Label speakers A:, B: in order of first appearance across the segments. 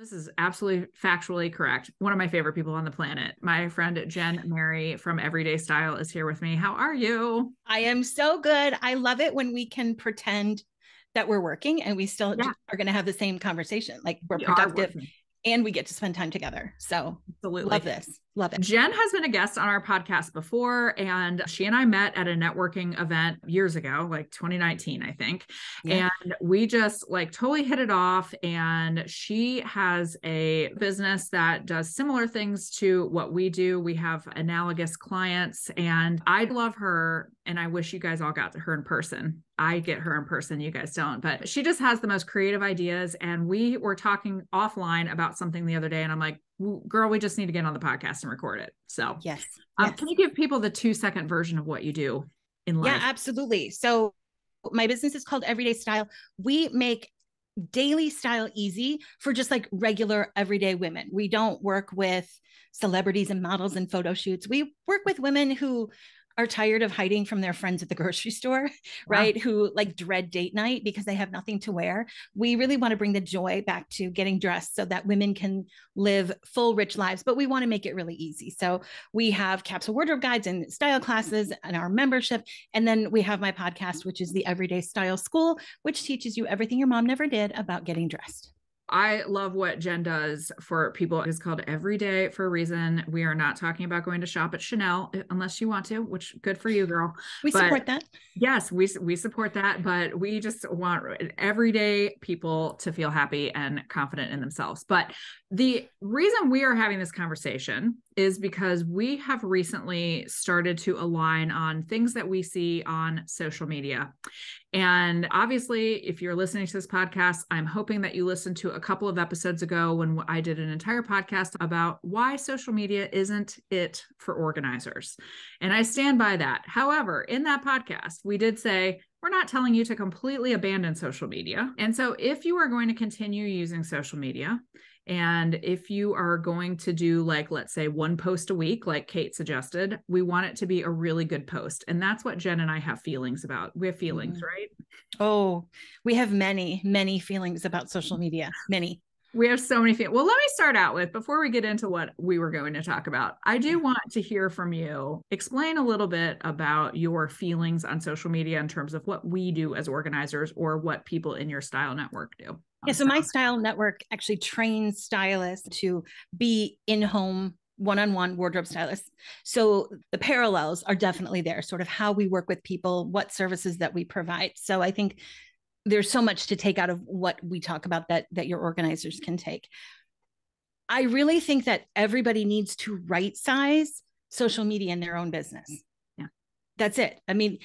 A: This is absolutely factually correct. One of my favorite people on the planet. My friend Jen Mary from Everyday Style is here with me. How are you?
B: I am so good. I love it when we can pretend that we're working and we still yeah. are going to have the same conversation. Like we're we productive and we get to spend time together. So Absolutely. love this. Love it.
A: Jen has been a guest on our podcast before, and she and I met at a networking event years ago, like 2019, I think. Yeah. And we just like totally hit it off. And she has a business that does similar things to what we do. We have analogous clients, and I love her. And I wish you guys all got to her in person. I get her in person, you guys don't, but she just has the most creative ideas. And we were talking offline about something the other day, and I'm like, girl, we just need to get on the podcast and record it. So,
B: yes.
A: Um,
B: yes.
A: Can you give people the two second version of what you do in life?
B: Yeah, absolutely. So, my business is called Everyday Style. We make daily style easy for just like regular everyday women. We don't work with celebrities and models and photo shoots. We work with women who are tired of hiding from their friends at the grocery store, right? Who like dread date night because they have nothing to wear. We really want to bring the joy back to getting dressed so that women can live full, rich lives, but we want to make it really easy. So we have capsule wardrobe guides and style classes mm-hmm. and our membership. And then we have my podcast, which is the Everyday Style School, which teaches you everything your mom never did about getting dressed.
A: I love what Jen does for people. It's called Every Day for a reason. We are not talking about going to shop at Chanel eh, unless you want to, which good for you, girl.
B: We but support that.
A: Yes, we we support that, but we just want everyday people to feel happy and confident in themselves. But the reason we are having this conversation is because we have recently started to align on things that we see on social media. And obviously, if you're listening to this podcast, I'm hoping that you listened to a couple of episodes ago when I did an entire podcast about why social media isn't it for organizers. And I stand by that. However, in that podcast, we did say, we're not telling you to completely abandon social media. And so, if you are going to continue using social media, and if you are going to do, like, let's say one post a week, like Kate suggested, we want it to be a really good post. And that's what Jen and I have feelings about. We have feelings, mm-hmm. right?
B: Oh, we have many, many feelings about social media, many.
A: We have so many feelings. Well, let me start out with before we get into what we were going to talk about. I do want to hear from you. Explain a little bit about your feelings on social media in terms of what we do as organizers or what people in your style network do.
B: Yeah, so my style network actually trains stylists to be in home one-on-one wardrobe stylists. So the parallels are definitely there, sort of how we work with people, what services that we provide. So I think there's so much to take out of what we talk about that that your organizers can take. I really think that everybody needs to right size social media in their own business.
A: Yeah.
B: That's it. I mean,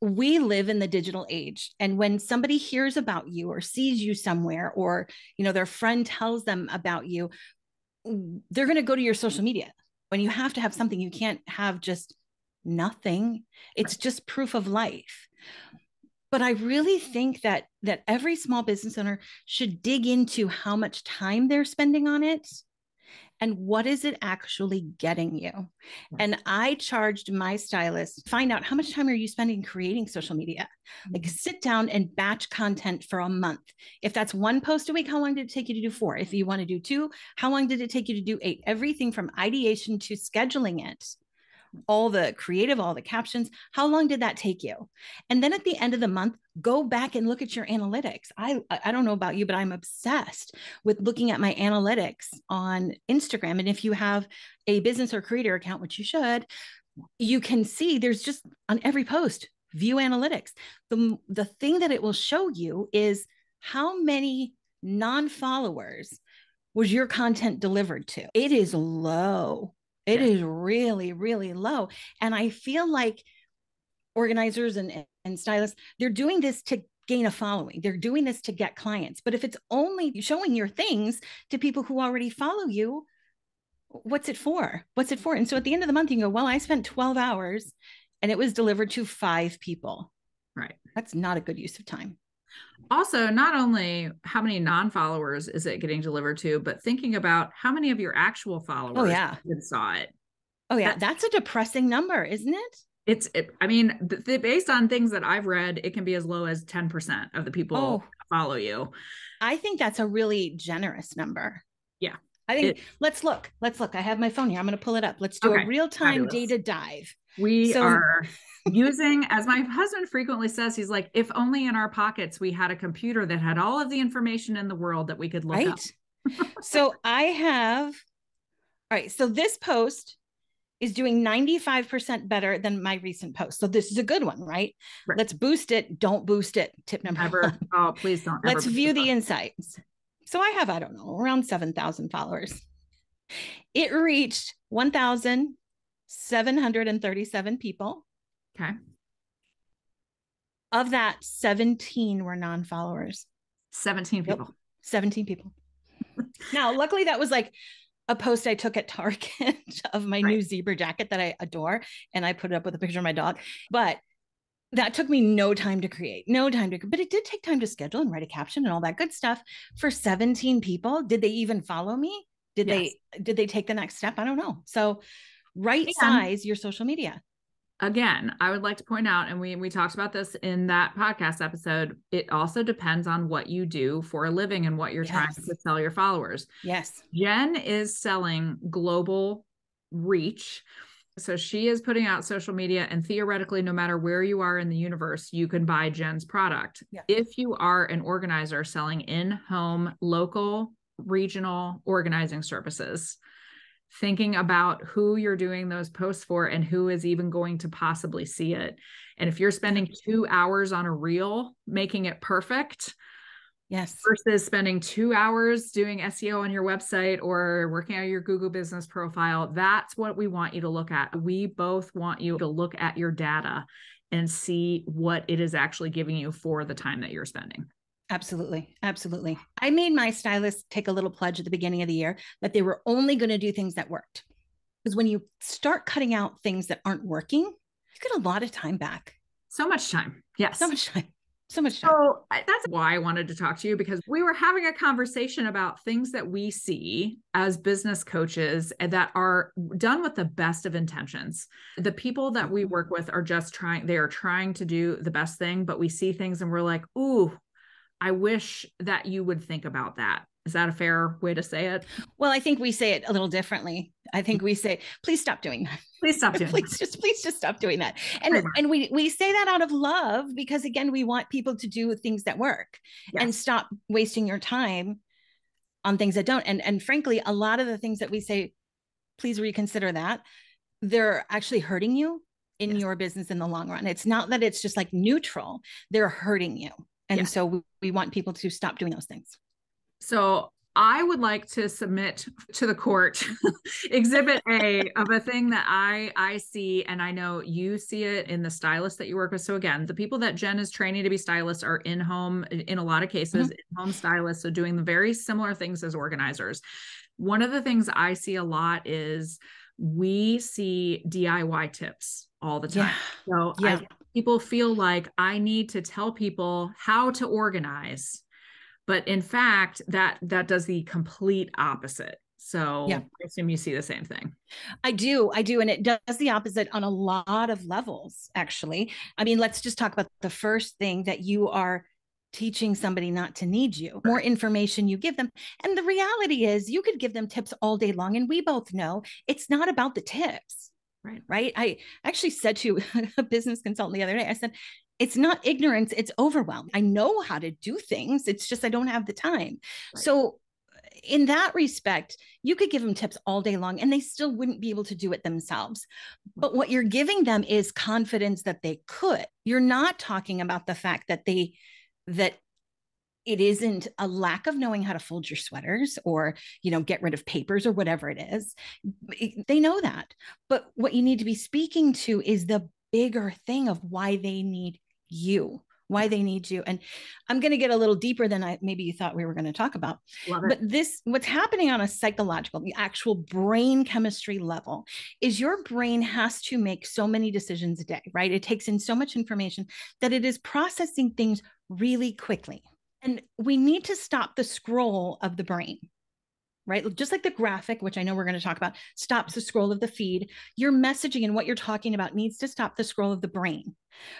B: we live in the digital age and when somebody hears about you or sees you somewhere or you know their friend tells them about you they're going to go to your social media. When you have to have something you can't have just nothing. It's just proof of life. But i really think that that every small business owner should dig into how much time they're spending on it and what is it actually getting you? And I charged my stylist find out how much time are you spending creating social media? Like mm-hmm. sit down and batch content for a month. If that's one post a week, how long did it take you to do four? If you want to do two, how long did it take you to do eight? Everything from ideation to scheduling it all the creative, all the captions. How long did that take you? And then at the end of the month, go back and look at your analytics. I I don't know about you, but I'm obsessed with looking at my analytics on Instagram. And if you have a business or creator account, which you should, you can see there's just on every post view analytics. The the thing that it will show you is how many non-followers was your content delivered to. It is low. It yeah. is really, really low. And I feel like organizers and, and stylists, they're doing this to gain a following. They're doing this to get clients. But if it's only showing your things to people who already follow you, what's it for? What's it for? And so at the end of the month, you go, well, I spent 12 hours and it was delivered to five people.
A: Right.
B: That's not a good use of time
A: also not only how many non-followers is it getting delivered to but thinking about how many of your actual oh, followers
B: oh yeah
A: saw it
B: oh yeah that's a depressing number isn't it
A: it's it, i mean th- based on things that i've read it can be as low as 10% of the people oh. follow you
B: I think that's a really generous number.
A: Yeah.
B: I think
A: It-
B: let's look. Let's look. I have my phone here. I'm going to pull it up. Let's do
A: Okay,
B: a real time data dive.
A: We
B: So-
A: are using, as my husband frequently says, he's like, if only in our pockets we had a computer that had all of the information in the world that we could look
B: right?
A: up.
B: so I have, all right. So this post is doing 95% better than my recent post. So this is a good one, right?
A: Right.
B: Let's boost it. Don't boost it. Tip number
A: Never.
B: one.
A: Oh, please don't.
B: Let's view the insights. So I have, I don't know, around 7,000 followers. It reached 1,737 people.
A: Okay.
B: Of that, 17 were non followers.
A: 17
B: Yep.
A: people.
B: 17 people. now, luckily, that was like a post I took at Target of my new zebra jacket that I adore. And I put it up with a picture of my dog. But that took me no time to create, no time to, but it did take time to schedule and write a caption and all that good stuff for 17 people. Did they even follow me? Did
A: Yes.
B: they, did they take the next step? I don't know. So, right size your social media.
A: Again, I would like to point out, and we we talked about this in that podcast episode. It also depends on what you do for a living and what you're trying to sell your followers.
B: Yes.
A: Jen is selling global reach. So she is putting out social media, and theoretically, no matter where you are in the universe, you can buy Jen's product.
B: Yeah.
A: If you are an organizer selling in home, local, regional organizing services, thinking about who you're doing those posts for and who is even going to possibly see it. And if you're spending two hours on a reel making it perfect,
B: Yes.
A: versus spending two hours doing SEO on your website or working on your Google business profile. That's what we want you to look at. We both want you to look at your data and see what it is actually giving you for the time that you're spending.
B: Absolutely. Absolutely. I made my stylist take a little pledge at the beginning of the year that they were only going to do things that worked. Because when you start cutting out things that aren't working, you get a lot of time back.
A: So much time. Yes.
B: So much time. So much time.
A: That's why I wanted to talk to you because we were having a conversation about things that we see as business coaches that are done with the best of intentions. The people that we work with are just trying, they are trying to do the best thing, but we see things and we're like, ooh, I wish that you would think about that. Is that a fair way to say it?
B: Well, I think we say it a little differently. I think we say, please stop doing that.
A: Please stop doing that.
B: please just please just stop doing that. And and we we say that out of love because again, we want people to do things that work and stop wasting your time on things that don't. And and frankly, a lot of the things that we say, please reconsider that, they're actually hurting you in
A: Yes.
B: your business in the long run. It's not that it's just like neutral, they're hurting you. And
A: Yes.
B: so we, we want people to stop doing those things.
A: So I would like to submit to the court exhibit A of a thing that I I see and I know you see it in the stylists that you work with. So again, the people that Jen is training to be stylists are in home in a lot of cases mm-hmm. in home stylists so doing the very similar things as organizers. One of the things I see a lot is we see DIY tips all the time. So
B: Yeah.
A: I, people feel like I need to tell people how to organize, but in fact, that that does the complete opposite. So
B: Yeah.
A: I assume you see the same thing.
B: I do. I do. And it does the opposite on a lot of levels, actually. I mean, let's just talk about the first thing that you are teaching somebody not to need you. More information you give them. And the reality is, you could give them tips all day long. And we both know it's not about the tips.
A: Right.
B: Right. I actually said to a business consultant the other day, I said, it's not ignorance, it's overwhelm. I know how to do things. It's just I don't have the time.
A: Right.
B: So, in that respect, you could give them tips all day long and they still wouldn't be able to do it themselves. But what you're giving them is confidence that they could. You're not talking about the fact that they, that it isn't a lack of knowing how to fold your sweaters or you know get rid of papers or whatever it is they know that but what you need to be speaking to is the bigger thing of why they need you why they need you and i'm going to get a little deeper than i maybe you thought we were going to talk about. But this what's happening on a psychological the actual brain chemistry level is your brain has to make so many decisions a day right? It takes in so much information that it is processing things really quickly. And we need to stop the scroll of the brain right? Just like the graphic which i know we're going to talk about stops the scroll of the feed. Your messaging and what you're talking about needs to stop the scroll of the brain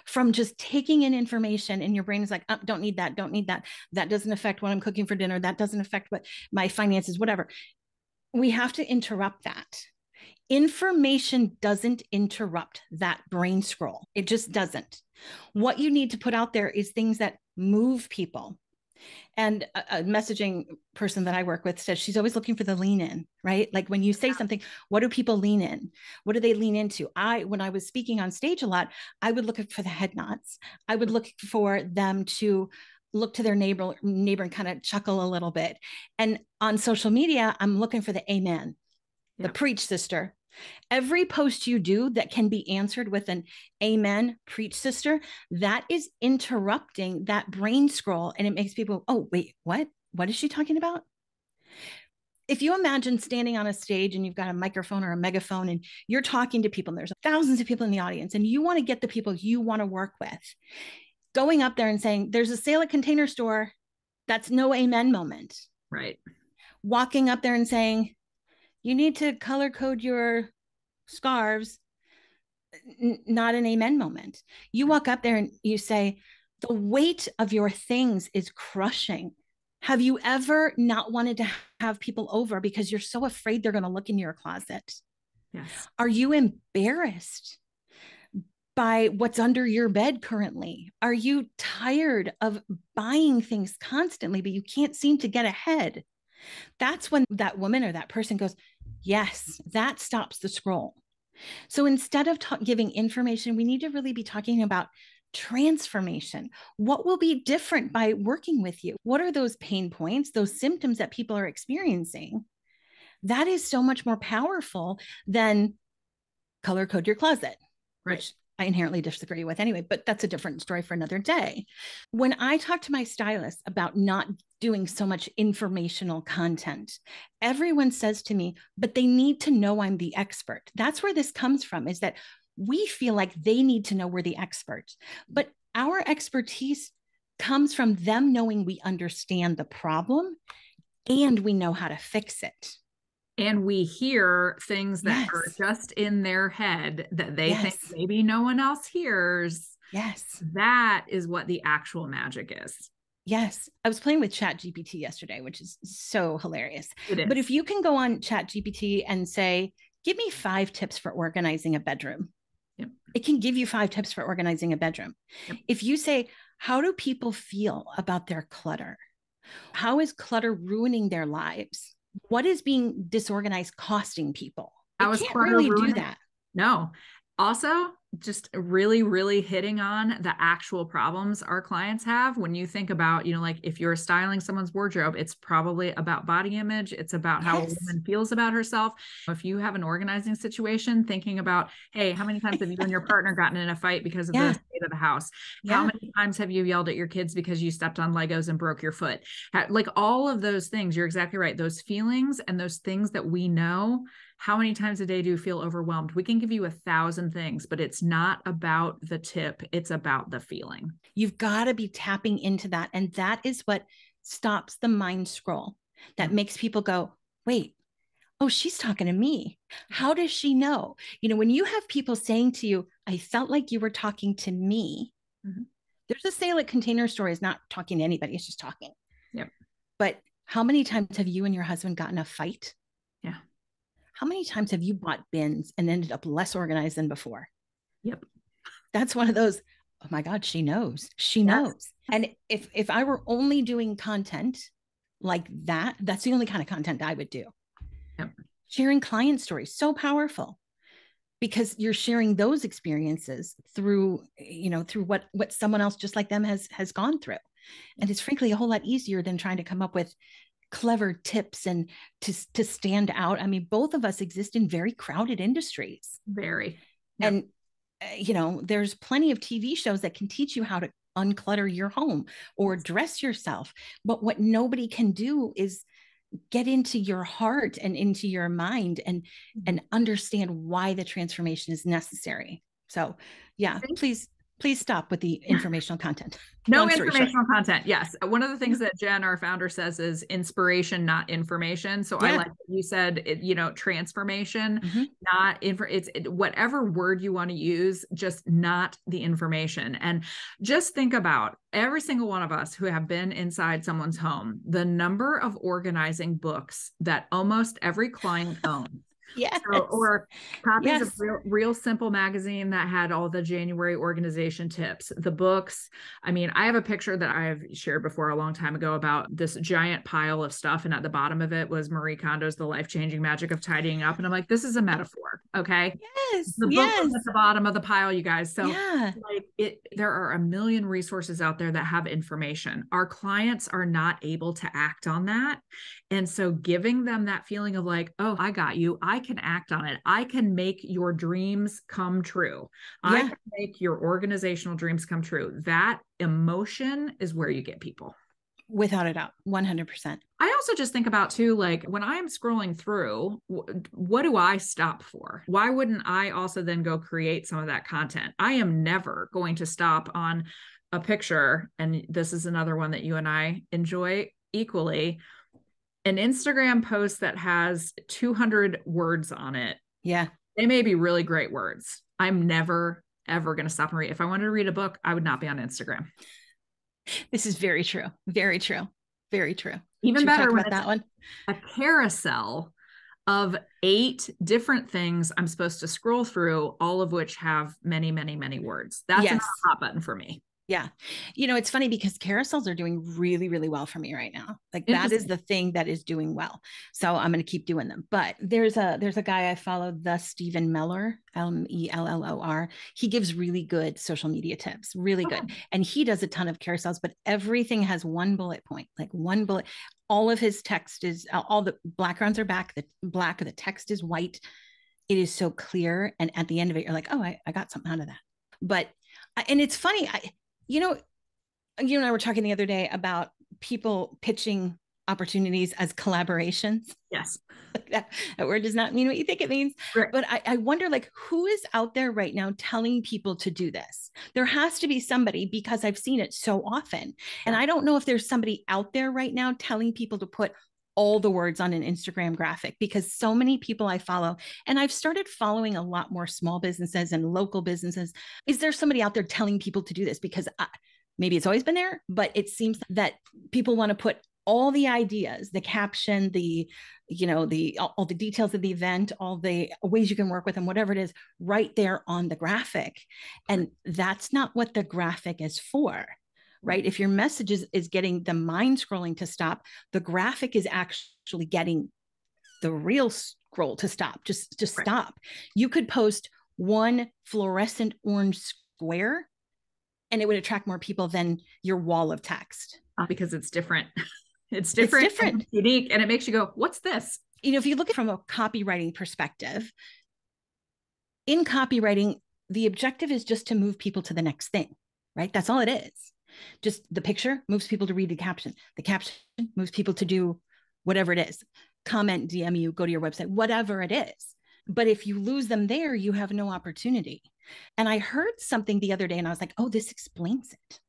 B: from just taking in information and your brain is like oh, don't need that don't need that. That doesn't affect what i'm cooking for dinner. That doesn't affect what my finances whatever. We have to interrupt that. Information doesn't interrupt that brain scroll. It just doesn't. What you need to put out there is things that move people and a, a, messaging person that I work with says she's always looking for the lean in, right? Like when you say something, what do people lean in? What do they lean into? I, when I was speaking on stage a lot, I would look for the head nods. I would look for them to look to their neighbor neighbor and kind of chuckle a little bit. And on social media, I'm looking for the amen, the preach sister, Every post you do that can be answered with an amen, preach, sister, that is interrupting that brain scroll. And it makes people, oh, wait, what? What is she talking about? If you imagine standing on a stage and you've got a microphone or a megaphone and you're talking to people, and there's thousands of people in the audience, and you want to get the people you want to work with, going up there and saying, There's a sale at container store, that's no amen moment.
A: Right.
B: Walking up there and saying, you need to color code your scarves N- not an amen moment. You hmm. walk up there and you say the weight of your things is crushing. Have you ever not wanted to have people over because you're so afraid they're going to look in your closet?
A: Yes.
B: Are you embarrassed by what's under your bed currently? Are you tired of buying things constantly, but you can't seem to get ahead? That's when that woman or that person goes, Yes, that stops the scroll. So instead of ta- giving information, we need to really be talking about transformation. What will be different by working with you? What are those pain points, those symptoms that people are experiencing? That is so much more powerful than color code your closet,
A: right.
B: which I inherently disagree with anyway, but that's a different story for another day. When I talk to my stylist about not doing so much informational content, everyone says to me, but they need to know I'm the expert. That's where this comes from is that we feel like they need to know we're the expert, but our expertise comes from them knowing we understand the problem and we know how to fix it
A: and we hear things that yes. are just in their head that they yes. think maybe no one else hears.
B: Yes.
A: That is what the actual magic is.
B: Yes. I was playing with Chat GPT yesterday, which is so hilarious. But if you can go on Chat GPT and say, give me five tips for organizing a bedroom,
A: yep.
B: it can give you five tips for organizing a bedroom. Yep. If you say, how do people feel about their clutter? How is clutter ruining their lives? What is being disorganized costing people?
A: I was can't really do that. No. Also, just really, really hitting on the actual problems our clients have. When you think about, you know, like if you're styling someone's wardrobe, it's probably about body image, it's about how yes. a woman feels about herself. If you have an organizing situation, thinking about, hey, how many times have you and your partner gotten in a fight because of yeah. the state of the house? Yeah. How many times have you yelled at your kids because you stepped on Legos and broke your foot? Like all of those things, you're exactly right. Those feelings and those things that we know how many times a day do you feel overwhelmed? We can give you a thousand things, but it's not about the tip, it's about the feeling.
B: You've got to be tapping into that. And that is what stops the mind scroll that mm-hmm. makes people go, wait, oh, she's talking to me. How does she know? You know, when you have people saying to you, I felt like you were talking to me. Mm-hmm. There's a sale at container store is not talking to anybody, it's just talking.
A: Yep.
B: But how many times have you and your husband gotten a fight? How many times have you bought bins and ended up less organized than before?
A: Yep.
B: That's one of those, oh my God, she knows. She yes. knows. And if if I were only doing content like that, that's the only kind of content I would do.
A: Yep.
B: Sharing client stories, so powerful because you're sharing those experiences through you know through what what someone else just like them has has gone through and it's frankly a whole lot easier than trying to come up with clever tips and to to stand out. I mean both of us exist in very crowded industries.
A: Very.
B: Yep. and uh, you know there's plenty of tv shows that can teach you how to unclutter your home or dress yourself. But what nobody can do is get into your heart and into your mind and mm-hmm. and understand why the transformation is necessary. So yeah please please stop with the informational content.
A: no informational short. content. Yes. One of the things that Jen, our founder, says is inspiration, not information. So yeah. I like you said, it, you know, transformation, mm-hmm. not info. It's it, whatever word you want to use, just not the information. And just think about every single one of us who have been inside someone's home, the number of organizing books that almost every client owns.
B: Yes.
A: So, or copies yes. of real, real Simple magazine that had all the January organization tips, the books. I mean, I have a picture that I've shared before a long time ago about this giant pile of stuff. And at the bottom of it was Marie Kondo's The Life Changing Magic of Tidying Up. And I'm like, this is a metaphor. Okay.
B: Yes.
A: The book
B: yes.
A: at the bottom of the pile, you guys. So yeah. like it there are a million resources out there that have information. Our clients are not able to act on that. And so giving them that feeling of like, oh, I got you. I can act on it. I can make your dreams come true. Yeah. I can make your organizational dreams come true. That emotion is where you get people.
B: Without a doubt, 100%.
A: I also just think about too, like when I'm scrolling through, what do I stop for? Why wouldn't I also then go create some of that content? I am never going to stop on a picture. And this is another one that you and I enjoy equally an Instagram post that has 200 words on it.
B: Yeah.
A: They may be really great words. I'm never, ever going to stop and read. If I wanted to read a book, I would not be on Instagram.
B: This is very true. Very true. Very true.
A: Even Should better about that one. A carousel of eight different things I'm supposed to scroll through, all of which have many, many, many words. That's yes. a hot button for me.
B: Yeah. You know, it's funny because carousels are doing really, really well for me right now. Like that is the thing that is doing well. So I'm going to keep doing them. But there's a there's a guy I follow, the Stephen Mellor, M E L L O R. He gives really good social media tips, really good. Oh. And he does a ton of carousels, but everything has one bullet point, like one bullet. All of his text is all the backgrounds are back, the black, the text is white. It is so clear. And at the end of it, you're like, oh, I, I got something out of that. But and it's funny, I you know, you and I were talking the other day about people pitching opportunities as collaborations.
A: Yes.
B: that, that, word does not mean what you think it means. Right. But I, I wonder like who is out there right now telling people to do this? There has to be somebody because I've seen it so often. And I don't know if there's somebody out there right now telling people to put all the words on an Instagram graphic because so many people I follow, and I've started following a lot more small businesses and local businesses. Is there somebody out there telling people to do this? Because I, maybe it's always been there, but it seems that people want to put all the ideas, the caption, the you know the all, all, the details of the event all the ways you can work with them whatever it is right there on the graphic and that's not what the graphic is for right? If your message is, is getting the mind scrolling to stop, the graphic is actually getting the real scroll to stop, just to right. stop. You could post one fluorescent orange square and it would attract more people than your wall of text.
A: Uh, because it's different. It's different, it's different. And unique, and it makes you go, what's this?
B: You know, if you look at from a copywriting perspective, in copywriting, the objective is just to move people to the next thing, right? That's all it is. Just the picture moves people to read the caption. The caption moves people to do whatever it is comment, DM you, go to your website, whatever it is. But if you lose them there, you have no opportunity. And I heard something the other day and I was like, oh, this explains it.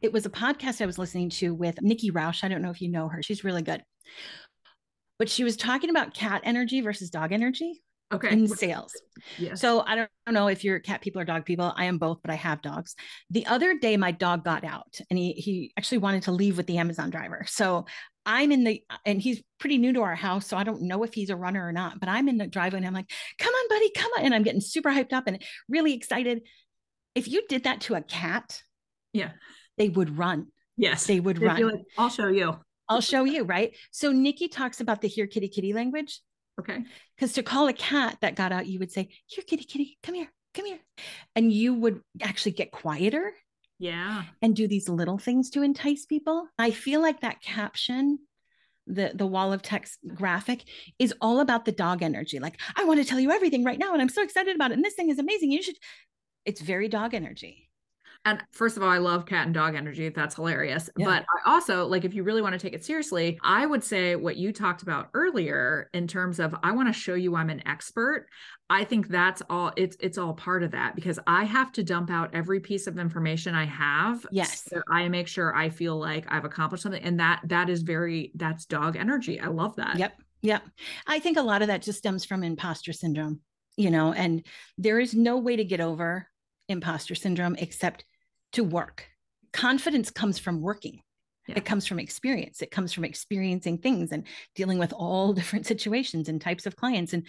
B: It was a podcast I was listening to with Nikki Rausch. I don't know if you know her, she's really good. But she was talking about cat energy versus dog energy
A: okay.
B: in sales. yeah. so i don't know if you're cat people or dog people. I am both but i have dogs. The other day my dog got out and he he actually wanted to leave with the amazon driver. So i'm in the and he's pretty new to our house so i don't know if he's a runner or not but i'm in the driveway and i'm like come on buddy come on and i'm getting super hyped up and really excited. If you did that to a cat
A: yeah.
B: they would run.
A: Yes.
B: They would They'd run. like,
A: i'll show you.
B: I'll show you, right? So Nikki talks about the here kitty kitty language.
A: Okay.
B: Because to call a cat that got out, you would say, Here, kitty, kitty, come here, come here. And you would actually get quieter.
A: Yeah.
B: And do these little things to entice people. I feel like that caption, the, the wall of text graphic is all about the dog energy. Like, I want to tell you everything right now. And I'm so excited about it. And this thing is amazing. You should, it's very dog energy.
A: And first of all, I love cat and dog energy. That's hilarious.
B: Yeah.
A: But I also, like, if you really want to take it seriously, I would say what you talked about earlier in terms of I want to show you I'm an expert. I think that's all it's it's all part of that because I have to dump out every piece of information I have.
B: Yes.
A: So I make sure I feel like I've accomplished something. And that that is very that's dog energy. I love that.
B: Yep. Yep. I think a lot of that just stems from imposter syndrome, you know, and there is no way to get over imposter syndrome except to work. Confidence comes from working.
A: Yeah.
B: It comes from experience. It comes from experiencing things and dealing with all different situations and types of clients. And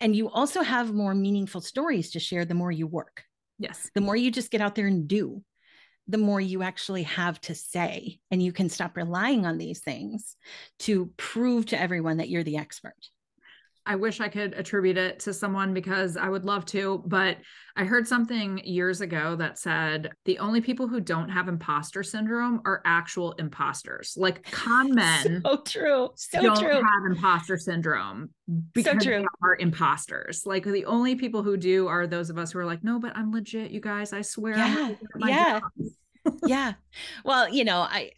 B: and you also have more meaningful stories to share the more you work.
A: Yes.
B: The more you just get out there and do, the more you actually have to say. And you can stop relying on these things to prove to everyone that you're the expert.
A: I wish I could attribute it to someone because I would love to, but I heard something years ago that said the only people who don't have imposter syndrome are actual imposters. Like con men
B: So true. So
A: don't
B: true.
A: have imposter syndrome because
B: true.
A: they are imposters. Like the only people who do are those of us who are like, no, but I'm legit, you guys. I swear.
B: Yeah,
A: really good at my
B: yeah. yeah. Well, you know, I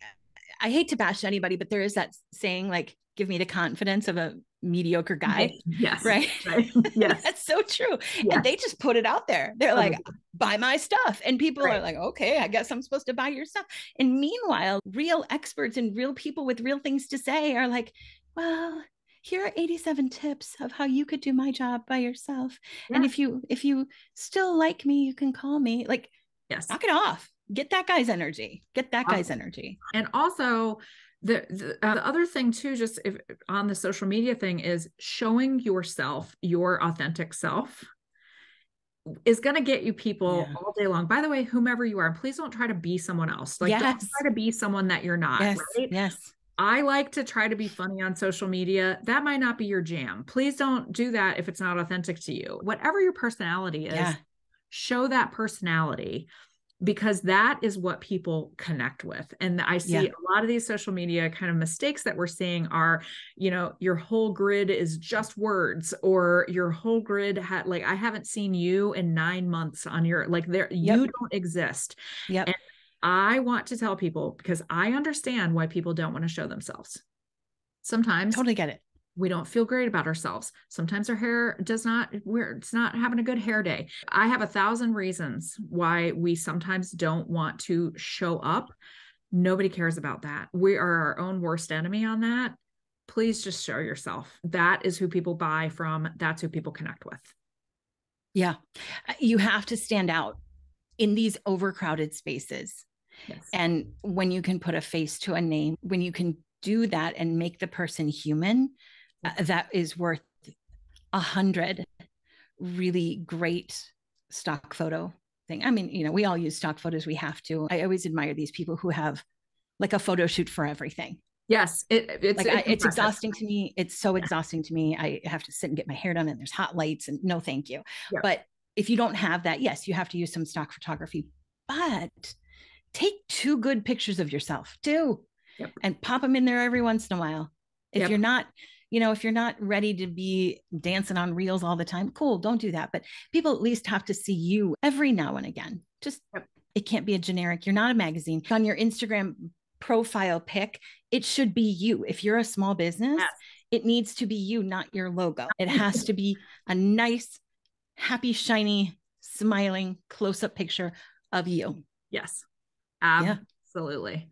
B: I hate to bash anybody, but there is that saying like give me the confidence of a mediocre guy,
A: Yes.
B: right?
A: Right. Yes.
B: That's so true.
A: Yeah.
B: And they just put it out there. They're like, buy my stuff. And people
A: Right.
B: are like, okay, I guess I'm supposed to buy your stuff. And meanwhile, real experts and real people with real things to say are like, well, here are 87 tips of how you could do my job by yourself. And if you if you still like me, you can call me. Like,
A: yes.
B: knock it off. Get that guy's energy. Get that guy's energy.
A: and also the the, uh, the other thing too just if on the social media thing is showing yourself your authentic self is going to get you people
B: Yeah.
A: all day long by the way whomever you are please don't try to be someone else like don't
B: Yes.
A: try to be someone that you're not
B: yes.
A: right
B: Yes.
A: I like to try to be funny on social media. That might not be your jam. Please don't do that if it's not authentic to you. Whatever your personality is,
B: Yeah.
A: show that personality because that is what people connect with. And I see
B: Yeah.
A: a lot of these social media kind of mistakes that we're seeing are, you know, your whole grid is just words or your whole grid had like I haven't seen you in 9 months on your like there
B: Yep.
A: you don't exist.
B: Yep.
A: And I want to tell people because I understand why people don't want to show themselves. Sometimes
B: Totally get it.
A: We don't feel great about ourselves. Sometimes our hair does not, we're it's not having a good hair day. I have a thousand reasons why we sometimes don't want to show up. Nobody cares about that. We are our own worst enemy on that. Please just show yourself. That is who people buy from. That's who people connect with.
B: Yeah. Uh, You have to stand out in these overcrowded spaces.
A: Yes.
B: And when you can put a face to a name, when you can do that and make the person human, Uh, that is worth a hundred really great stock photo thing. I mean, you know, we all use stock photos. We have to. I always admire these people who have like a photo shoot for everything.
A: Yes. It, it's,
B: Like I, it's exhausting to me. It's so exhausting to me. I have to sit and get my hair done, and there's hot lights, and no, thank you.
A: Yeah.
B: But if you don't have that, yes, you have to use some stock photography. But take two good pictures of yourself, two,
A: Yep.
B: and pop them in there every once in a while. If
A: Yep.
B: you're not, you know, if you're not ready to be dancing on reels all the time, cool, don't do that. But people at least have to see you every now and again. Just it can't be a generic. You're not a magazine. On your Instagram profile pic, it should be you. If you're a small business,
A: Yes.
B: it needs to be you, not your logo. It has to be a nice, happy, shiny, smiling close up picture of you.
A: Yes,
B: Yeah.
A: absolutely.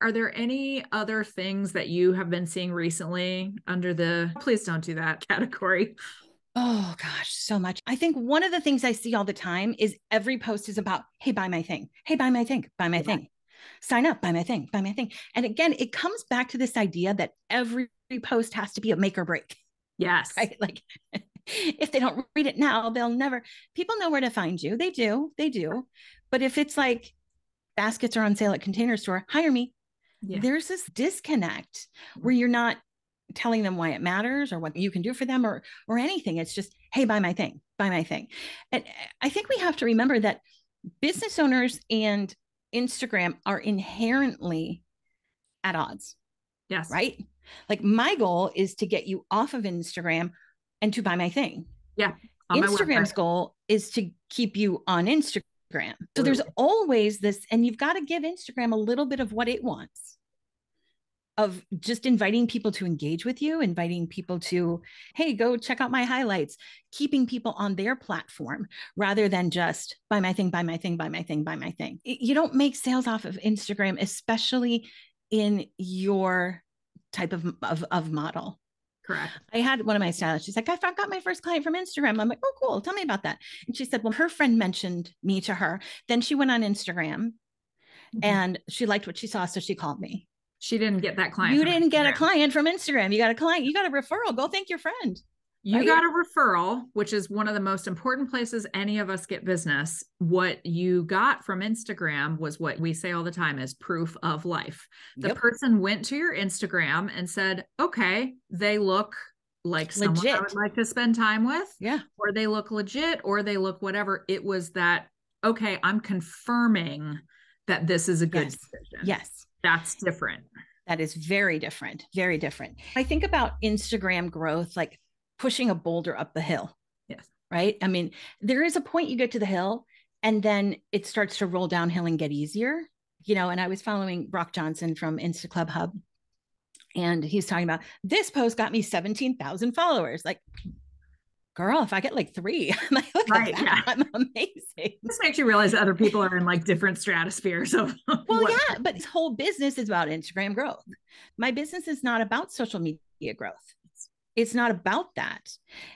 A: Are there any other things that you have been seeing recently under the please don't do that category?
B: Oh gosh, so much. I think one of the things I see all the time is every post is about, hey, buy my thing. Hey, buy my thing, buy my
A: Yeah.
B: thing. Sign up, buy my thing, buy my thing. And again, it comes back to this idea that every post has to be a make or break,
A: Yes.
B: right? Like if they don't read it now, they'll never, people know where to find you. They do, they do. But if it's like baskets are on sale at container store, hire me.
A: Yeah.
B: There's this disconnect where you're not telling them why it matters or what you can do for them or or anything. It's just, hey, buy my thing, buy my thing. And I think we have to remember that business owners and Instagram are inherently at odds,
A: Yes.
B: right? Like my goal is to get you off of Instagram and to buy my thing.
A: yeah
B: Instagram's goal is to keep you on Instagram Instagram. So there's always this, and you've got to give Instagram a little bit of what it wants of just inviting people to engage with you, inviting people to, hey, go check out my highlights, keeping people on their platform rather than just buy my thing, buy my thing, buy my thing, buy my thing. You don't make sales off of Instagram, especially in your type of, of, of model.
A: Correct.
B: I had one of my stylists. She's like, I got my first client from Instagram. I'm like, oh, cool. Tell me about that. And she said, well, her friend mentioned me to her. Then she went on Instagram mm-hmm. and she liked what she saw. So she called me.
A: She didn't get that client.
B: You didn't Instagram. get a client from Instagram. You got a client. You got a referral. Go thank your friend.
A: You right? got a referral, which is one of the most important places any of us get business. What you got from Instagram was what we say all the time is proof of life. The yep. person went to your Instagram and said, okay, they look like legit. someone I would like to spend time with.
B: Yeah.
A: Or they look legit or they look whatever. It was that, okay, I'm confirming that this is a good
B: yes.
A: decision.
B: Yes.
A: That's different.
B: That is very different. Very different. I think about Instagram growth like pushing a boulder up the hill.
A: Yes.
B: Right. I mean, there is a point you get to the hill and then it starts to roll downhill and get easier. You know, and I was following Brock Johnson from Insta Club Hub, and he's talking about this post got me 17,000 followers. Like, girl, if I get like three, I'm like, look right, yeah. I'm amazing.
A: This makes you realize that other people are in like different stratospheres of.
B: well, what- yeah, but this whole business is about Instagram growth. My business is not about social media growth it's not about that.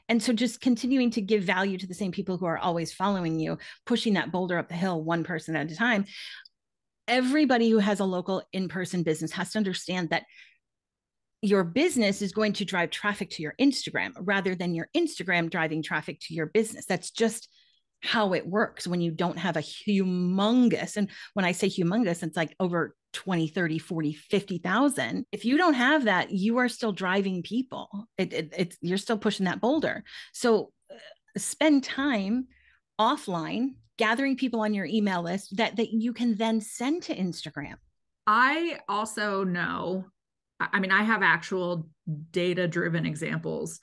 B: And so just continuing to give value to the same people who are always following you, pushing that boulder up the hill one person at a time. Everybody who has a local in person business has to understand that your business is going to drive traffic to your Instagram rather than your Instagram driving traffic to your business. That's just how it works when you don't have a humongous and when i say humongous it's like over 20 30 40 50,000 if you don't have that you are still driving people. It, it, it's you're still pushing that boulder. So uh, spend time offline gathering people on your email list that that you can then send to Instagram.
A: I also know I mean I have actual data driven examples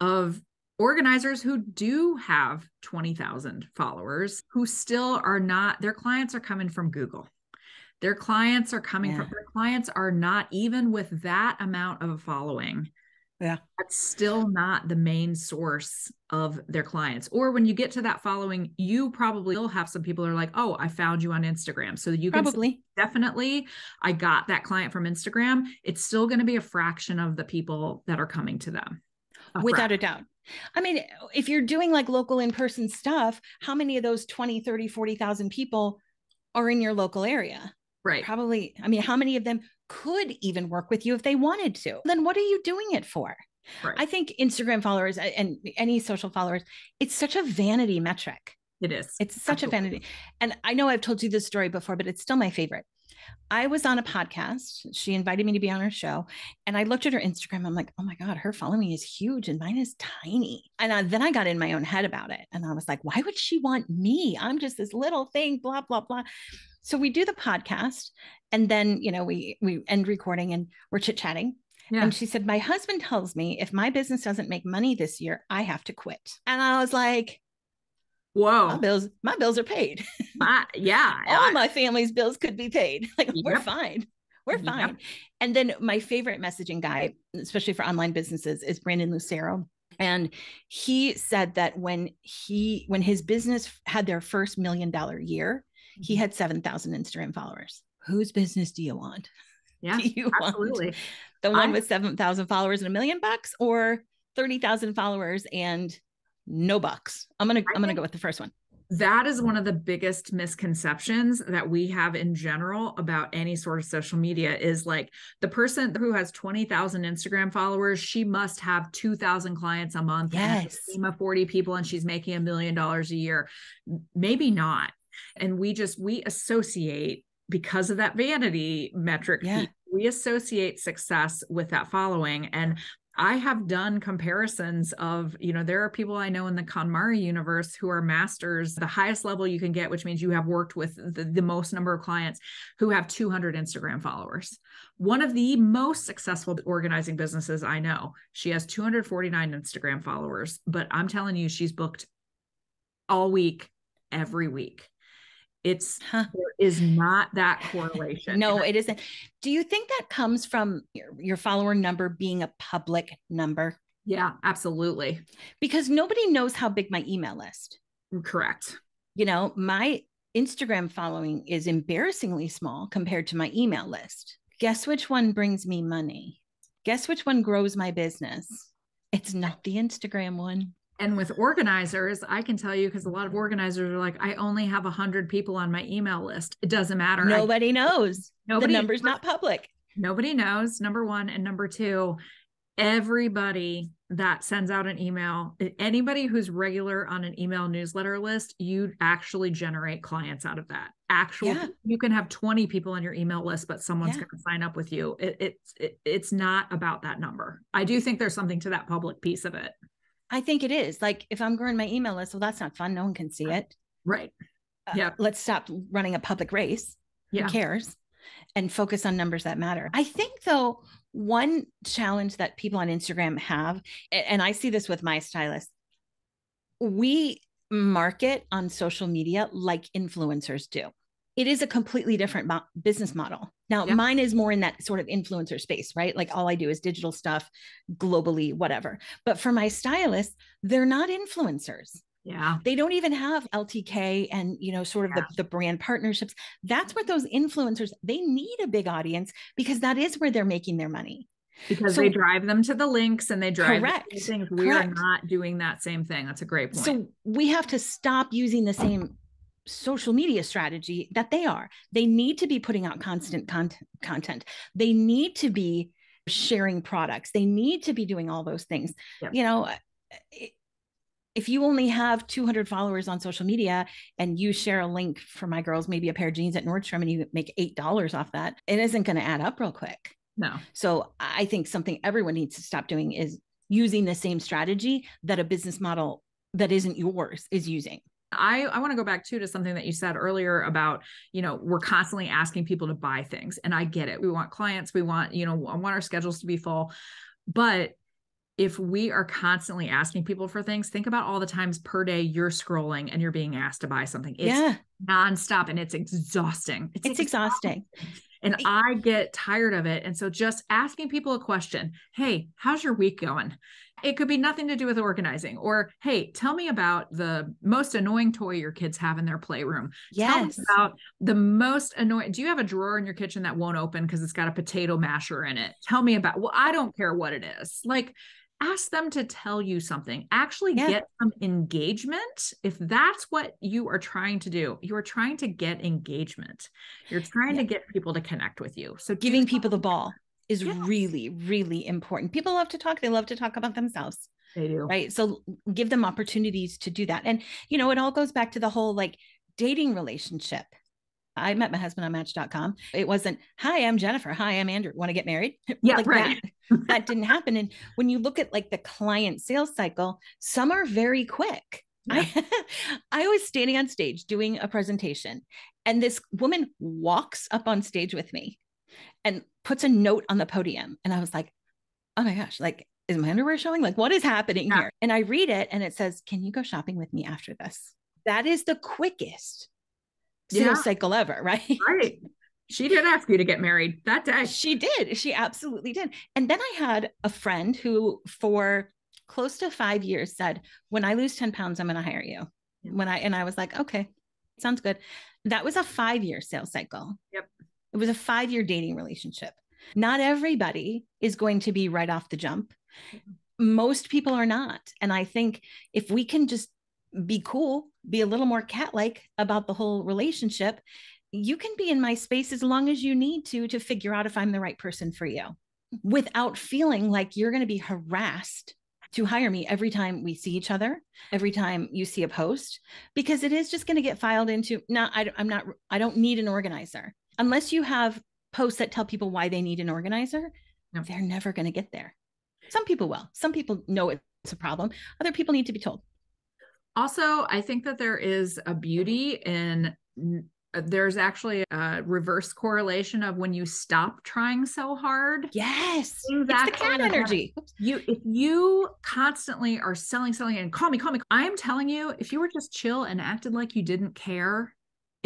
A: of organizers who do have 20,000 followers who still are not their clients are coming from Google. Their clients are coming yeah. from their clients are not even with that amount of a following.
B: Yeah.
A: That's still not the main source of their clients. Or when you get to that following, you probably will have some people are like, "Oh, I found you on Instagram." So you
B: probably
A: definitely I got that client from Instagram. It's still going to be a fraction of the people that are coming to them.
B: A Without fraction. a doubt. I mean, if you're doing like local in person stuff, how many of those 20, 30, 40,000 people are in your local area?
A: Right.
B: Probably, I mean, how many of them could even work with you if they wanted to? Then what are you doing it for? Right. I think Instagram followers and any social followers, it's such a vanity metric.
A: It is.
B: It's such Absolutely. a vanity. And I know I've told you this story before, but it's still my favorite. I was on a podcast. She invited me to be on her show. And I looked at her Instagram. I'm like, oh my God, her following is huge and mine is tiny. And I, then I got in my own head about it. And I was like, why would she want me? I'm just this little thing, blah, blah, blah. So we do the podcast. And then, you know, we we end recording and we're chit-chatting. Yeah. And she said, My husband tells me if my business doesn't make money this year, I have to quit. And I was like,
A: Whoa.
B: My bills, my bills are paid.
A: My, yeah.
B: All I, my family's bills could be paid. Like yep. we're fine. We're fine. And then my favorite messaging guy, especially for online businesses, is Brandon Lucero. And he said that when he when his business had their first million dollar year, he mm-hmm. had 7,000 Instagram followers. Whose business do you want?
A: Yeah,
B: do you
A: absolutely.
B: want the one I, with 7,000 followers and a million bucks or 30,000 followers and no bucks. I'm going to I'm going to go with the first one.
A: That is one of the biggest misconceptions that we have in general about any sort of social media is like the person who has 20,000 Instagram followers, she must have 2,000 clients a month,
B: yes.
A: team of 40 people and she's making a million dollars a year. Maybe not. And we just we associate because of that vanity metric
B: yeah.
A: we associate success with that following and I have done comparisons of, you know, there are people I know in the KonMari universe who are masters, the highest level you can get, which means you have worked with the, the most number of clients who have 200 Instagram followers. One of the most successful organizing businesses I know, she has 249 Instagram followers, but I'm telling you, she's booked all week, every week. It's huh. there is not that correlation.
B: no, it isn't. Do you think that comes from your, your follower number being a public number?
A: Yeah, absolutely.
B: Because nobody knows how big my email list.
A: Mm, correct.
B: You know, my Instagram following is embarrassingly small compared to my email list. Guess which one brings me money? Guess which one grows my business? It's not the Instagram one.
A: And with organizers, I can tell you because a lot of organizers are like, I only have 100 people on my email list. It doesn't matter.
B: Nobody I, knows. Nobody, the number's not public.
A: Nobody knows, number one. And number two, everybody that sends out an email, anybody who's regular on an email newsletter list, you actually generate clients out of that. Actual, yeah. you can have 20 people on your email list, but someone's yeah. going to sign up with you. It, it's it, it's not about that number. I do think there's something to that public piece of it.
B: I think it is. Like if I'm growing my email list, well, that's not fun. No one can see it.
A: Right.
B: Uh, yeah. Let's stop running a public race. Yeah. Who cares? And focus on numbers that matter. I think though, one challenge that people on Instagram have, and I see this with my stylist, we market on social media like influencers do. It is a completely different mo- business model. Now, yeah. mine is more in that sort of influencer space, right? Like all I do is digital stuff globally, whatever. But for my stylists, they're not influencers.
A: Yeah.
B: They don't even have LTK and, you know, sort of yeah. the, the brand partnerships. That's where those influencers, they need a big audience because that is where they're making their money.
A: Because so, they drive them to the links and they drive correct, things. We correct. are not doing that same thing. That's a great point.
B: So we have to stop using the same social media strategy that they are. They need to be putting out constant content content. They need to be sharing products. They need to be doing all those things. Yep. You know, if you only have 200 followers on social media and you share a link for my girls, maybe a pair of jeans at Nordstrom and you make $8 off that, it isn't going to add up real quick.
A: No.
B: So I think something everyone needs to stop doing is using the same strategy that a business model that isn't yours is using.
A: I, I want to go back too to something that you said earlier about, you know, we're constantly asking people to buy things. And I get it. We want clients, we want, you know, I want our schedules to be full. But if we are constantly asking people for things, think about all the times per day you're scrolling and you're being asked to buy something. It's yeah. nonstop and it's exhausting.
B: It's, it's exhausting.
A: exhausting. And I get tired of it. And so just asking people a question Hey, how's your week going? It could be nothing to do with organizing, or hey, tell me about the most annoying toy your kids have in their playroom.
B: Yes.
A: Tell me about the most annoying. Do you have a drawer in your kitchen that won't open because it's got a potato masher in it? Tell me about. Well, I don't care what it is. Like ask them to tell you something actually yeah. get some engagement if that's what you are trying to do you are trying to get engagement you're trying yeah. to get people to connect with you so
B: giving people the ball is yes. really really important people love to talk they love to talk about themselves
A: they do
B: right so give them opportunities to do that and you know it all goes back to the whole like dating relationship I met my husband on match.com. It wasn't, hi, I'm Jennifer. Hi, I'm Andrew. Want to get married?
A: Yeah, like right.
B: That, that didn't happen. And when you look at like the client sales cycle, some are very quick. Yeah. I, I was standing on stage doing a presentation, and this woman walks up on stage with me and puts a note on the podium. And I was like, oh my gosh, like, is my underwear showing? Like, what is happening yeah. here? And I read it and it says, Can you go shopping with me after this? That is the quickest sales yeah. cycle ever, right?
A: Right. She did ask you to get married that day.
B: She did. She absolutely did. And then I had a friend who, for close to five years, said, When I lose 10 pounds, I'm going to hire you. When I, and I was like, Okay, sounds good. That was a five year sales cycle.
A: Yep.
B: It was a five year dating relationship. Not everybody is going to be right off the jump. Most people are not. And I think if we can just be cool, be a little more cat like about the whole relationship, you can be in my space as long as you need to to figure out if I'm the right person for you without feeling like you're going to be harassed to hire me every time we see each other, every time you see a post, because it is just going to get filed into. Now, I, I'm not, I don't need an organizer unless you have posts that tell people why they need an organizer. No. They're never going to get there. Some people will. Some people know it's a problem. Other people need to be told.
A: Also, I think that there is a beauty in uh, there's actually a reverse correlation of when you stop trying so hard.
B: Yes. It's the cat energy.
A: You if you constantly are selling, selling and call me, call me. I'm telling you, if you were just chill and acted like you didn't care,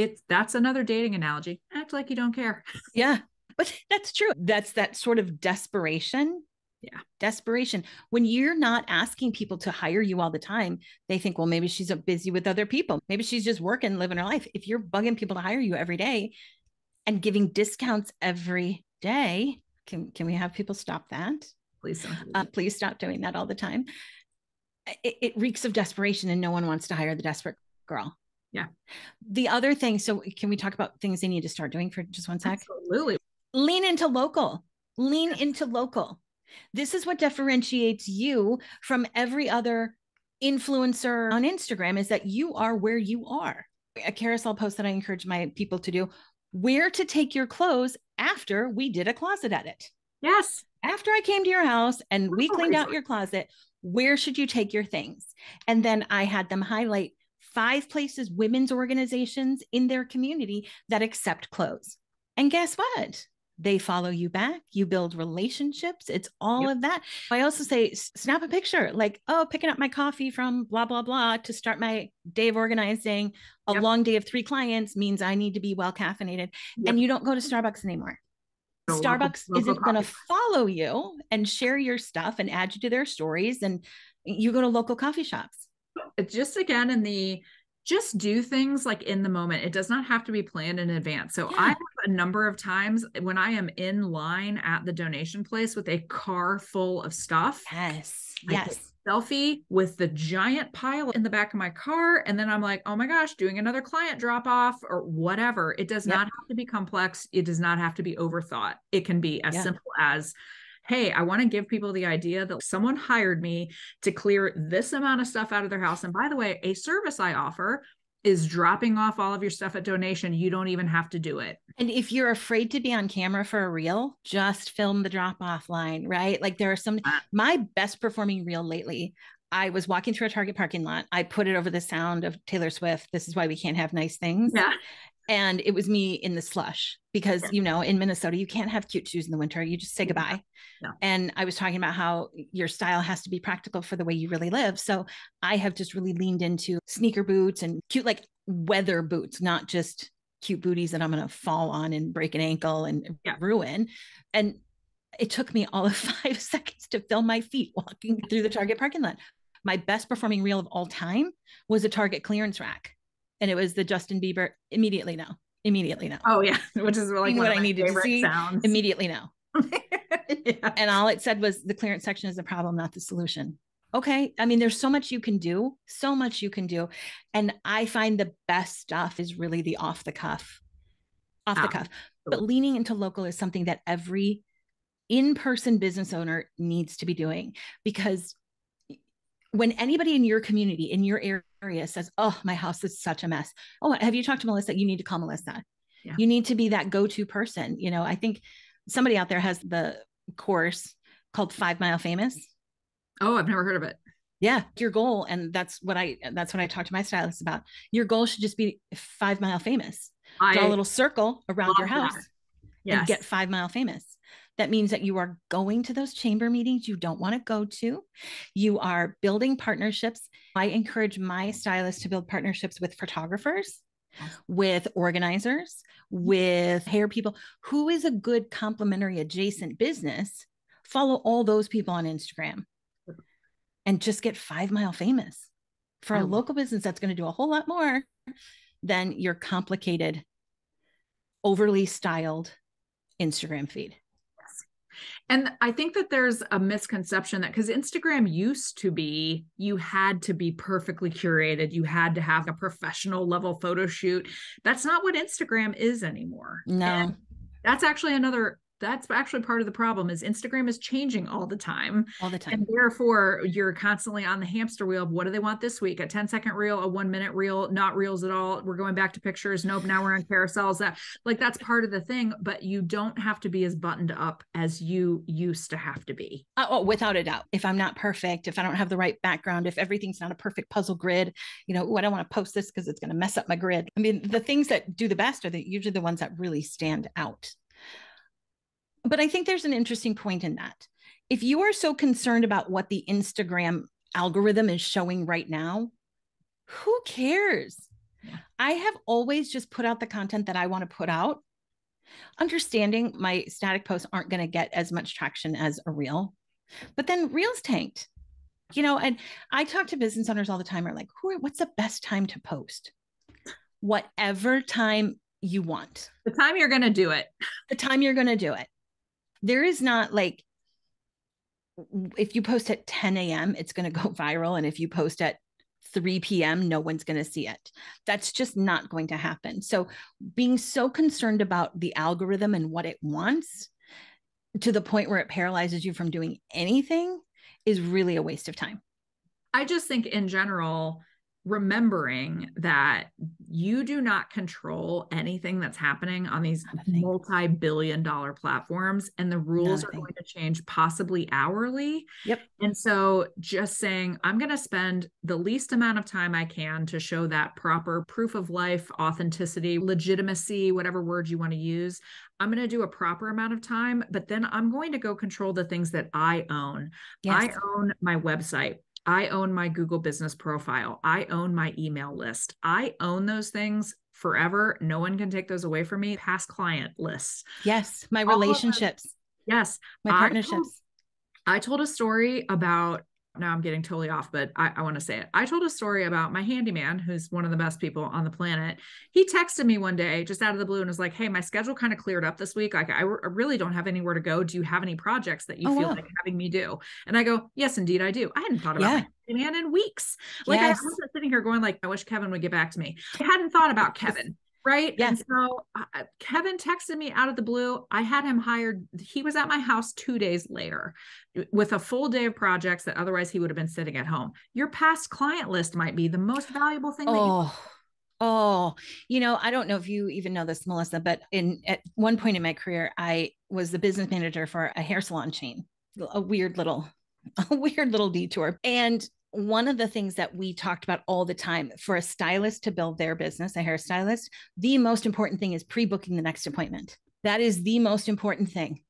A: it's that's another dating analogy. Act like you don't care.
B: Yeah. But that's true. That's that sort of desperation.
A: Yeah.
B: Desperation. When you're not asking people to hire you all the time, they think, well, maybe she's a busy with other people. Maybe she's just working, living her life. If you're bugging people to hire you every day and giving discounts every day, can, can we have people stop that?
A: Please don't.
B: Uh, please stop doing that all the time. It, it reeks of desperation, and no one wants to hire the desperate girl.
A: Yeah.
B: The other thing, so can we talk about things they need to start doing for just one sec?
A: Absolutely.
B: Lean into local. Lean into local. This is what differentiates you from every other influencer on Instagram is that you are where you are. A carousel post that I encourage my people to do where to take your clothes after we did a closet edit.
A: Yes.
B: After I came to your house and we cleaned out your closet, where should you take your things? And then I had them highlight five places women's organizations in their community that accept clothes. And guess what? They follow you back. You build relationships. It's all yep. of that. I also say, snap a picture like, oh, picking up my coffee from blah, blah, blah to start my day of organizing. A yep. long day of three clients means I need to be well caffeinated. Yep. And you don't go to Starbucks anymore. Starbucks local, local isn't going to follow you and share your stuff and add you to their stories. And you go to local coffee shops.
A: It's just again in the just do things like in the moment. It does not have to be planned in advance. So yeah. I have a number of times when I am in line at the donation place with a car full of stuff.
B: Yes. Yes
A: selfie with the giant pile in the back of my car and then i'm like oh my gosh doing another client drop off or whatever it does yep. not have to be complex it does not have to be overthought it can be as simple as hey i want to give people the idea that someone hired me to clear this amount of stuff out of their house and by the way a service i offer is dropping off all of your stuff at donation. You don't even have to do it.
B: And if you're afraid to be on camera for a reel, just film the drop off line, right? Like there are some, uh. my best performing reel lately. I was walking through a Target parking lot. I put it over the sound of Taylor Swift. This is why we can't have nice things.
A: Yeah
B: and it was me in the slush because you know in minnesota you can't have cute shoes in the winter. You just say goodbye. Yeah. and i was talking about how your style has to be practical for the way you really live. So i have just really leaned into sneaker boots and cute like weather boots not just cute booties that i'm going to fall on and break an ankle and yeah. ruin. And it took me all of five seconds to film my feet walking through the target parking lot. My best performing reel of all time was a target clearance rack and it was the Justin Bieber immediately no, immediately no.
A: Oh yeah, which is like
B: what I needed to see. Sounds. Immediately no. yeah. And all it said was the clearance section is the problem, not the solution. Okay. I mean, there's so much you can do, so much you can do. And I find the best stuff is really the off the cuff, off the cuff. But leaning into local is something that every in person business owner needs to be doing because when anybody in your community, in your area says, Oh, my house is such a mess. Oh, have you talked to Melissa? You need to call Melissa. Yeah. You need to be that go to person. You know, I think somebody out there has the course called Five Mile Famous.
A: Oh, I've never heard of it.
B: Yeah, your goal, and that's what I that's what I talk to my stylist about. Your goal should just be five mile famous. I Draw a little circle around your house yes. and get five mile famous. That means that you are going to those chamber meetings you don't want to go to. You are building partnerships. I encourage my stylists to build partnerships with photographers, with organizers, with hair people. Who is a good complementary adjacent business? Follow all those people on Instagram and just get five mile famous. For a oh. local business, that's going to do a whole lot more than your complicated, overly styled Instagram feed.
A: And I think that there's a misconception that because Instagram used to be, you had to be perfectly curated, you had to have a professional level photo shoot. That's not what Instagram is anymore.
B: No.
A: And that's actually another that's actually part of the problem is instagram is changing all the time.
B: All the time.
A: And therefore you're constantly on the hamster wheel of what do they want this week? A 10 second reel a one minute reel not reels at all. We're going back to pictures. Nope now we're on carousels. That like that's part of the thing but you don't have to be as buttoned up as you used to have to be.
B: Uh, oh without a doubt. If i'm not perfect if i don't have the right background if everything's not a perfect puzzle grid you know i don't want to post this because it's going to mess up my grid. I mean the things that do the best are the, usually the ones that really stand out but I think there's an interesting point in that. If you are so concerned about what the Instagram algorithm is showing right now, who cares? I have always just put out the content that I want to put out, understanding my static posts aren't going to get as much traction as a reel. But then reels tanked, you know, and I talk to business owners all the time are like, who are, what's the best time to post? Whatever time you want.
A: The time you're going to do it.
B: The time you're going to do it. There is not like, if you post at 10 a.m., it's going to go viral. And if you post at 3 p.m., no one's going to see it. That's just not going to happen. So, being so concerned about the algorithm and what it wants to the point where it paralyzes you from doing anything is really a waste of time.
A: I just think, in general, remembering that you do not control anything that's happening on these multi-billion dollar platforms and the rules are going to change possibly hourly.
B: Yep.
A: And so just saying I'm going to spend the least amount of time I can to show that proper proof of life, authenticity, legitimacy, whatever word you want to use. I'm going to do a proper amount of time, but then I'm going to go control the things that I own. Yes. I own my website. I own my Google business profile. I own my email list. I own those things forever. No one can take those away from me. Past client lists.
B: Yes. My relationships.
A: Yes.
B: My partnerships.
A: I told, I told a story about now I'm getting totally off, but I, I want to say it. I told a story about my handyman, who's one of the best people on the planet. He texted me one day just out of the blue and was like, Hey, my schedule kind of cleared up this week. Like, I, I really don't have anywhere to go. Do you have any projects that you oh, feel wow. like having me do? And I go, Yes, indeed, I do. I hadn't thought about yeah. handyman in weeks. Like, yes. I was sitting here going, like, I wish Kevin would get back to me. I hadn't thought about Kevin right?
B: Yes.
A: and so uh, kevin texted me out of the blue. I had him hired. He was at my house two days later with a full day of projects that otherwise he would have been sitting at home. Your past client list might be the most valuable thing
B: oh oh you know i don't know if you even know this melissa but in at one point in my career i was the business manager for a hair salon chain a weird little a weird little detour. And one of the things that we talked about all the time for a stylist to build their business, a hairstylist, the most important thing is pre booking the next appointment. That is the most important thing.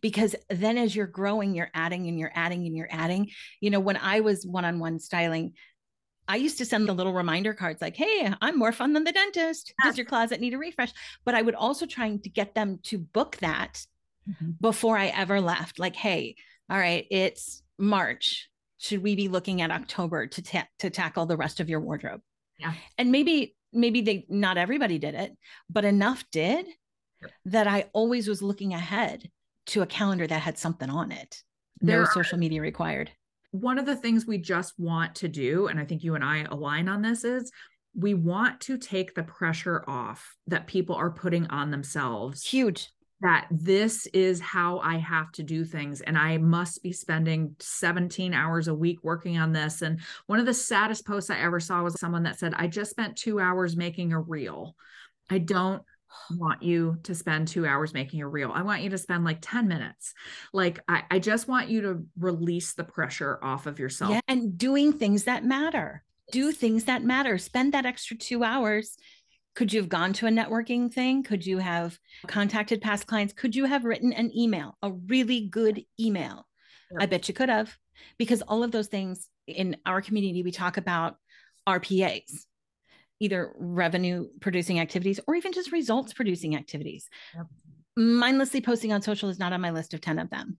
B: Because then as you're growing, you're adding and you're adding and you're adding. You know, when I was one on one styling, I used to send the little reminder cards like, hey, I'm more fun than the dentist. Does your closet need a refresh? But I would also trying to get them to book that mm-hmm. before I ever left. Like, hey, all right, it's March should we be looking at October to ta- to tackle the rest of your wardrobe?
A: Yeah.
B: And maybe maybe they not everybody did it, but enough did yep. that I always was looking ahead to a calendar that had something on it. There no are, social media required.
A: One of the things we just want to do and I think you and I align on this is we want to take the pressure off that people are putting on themselves.
B: Huge
A: that this is how I have to do things. And I must be spending 17 hours a week working on this. And one of the saddest posts I ever saw was someone that said, I just spent two hours making a reel. I don't want you to spend two hours making a reel. I want you to spend like 10 minutes. Like, I, I just want you to release the pressure off of yourself. Yeah,
B: and doing things that matter. Do things that matter. Spend that extra two hours could you have gone to a networking thing? Could you have contacted past clients? Could you have written an email, a really good email? I bet you could have, because all of those things in our community, we talk about RPAs, either revenue producing activities or even just results producing activities. Yep. Mindlessly posting on social is not on my list of 10 of them.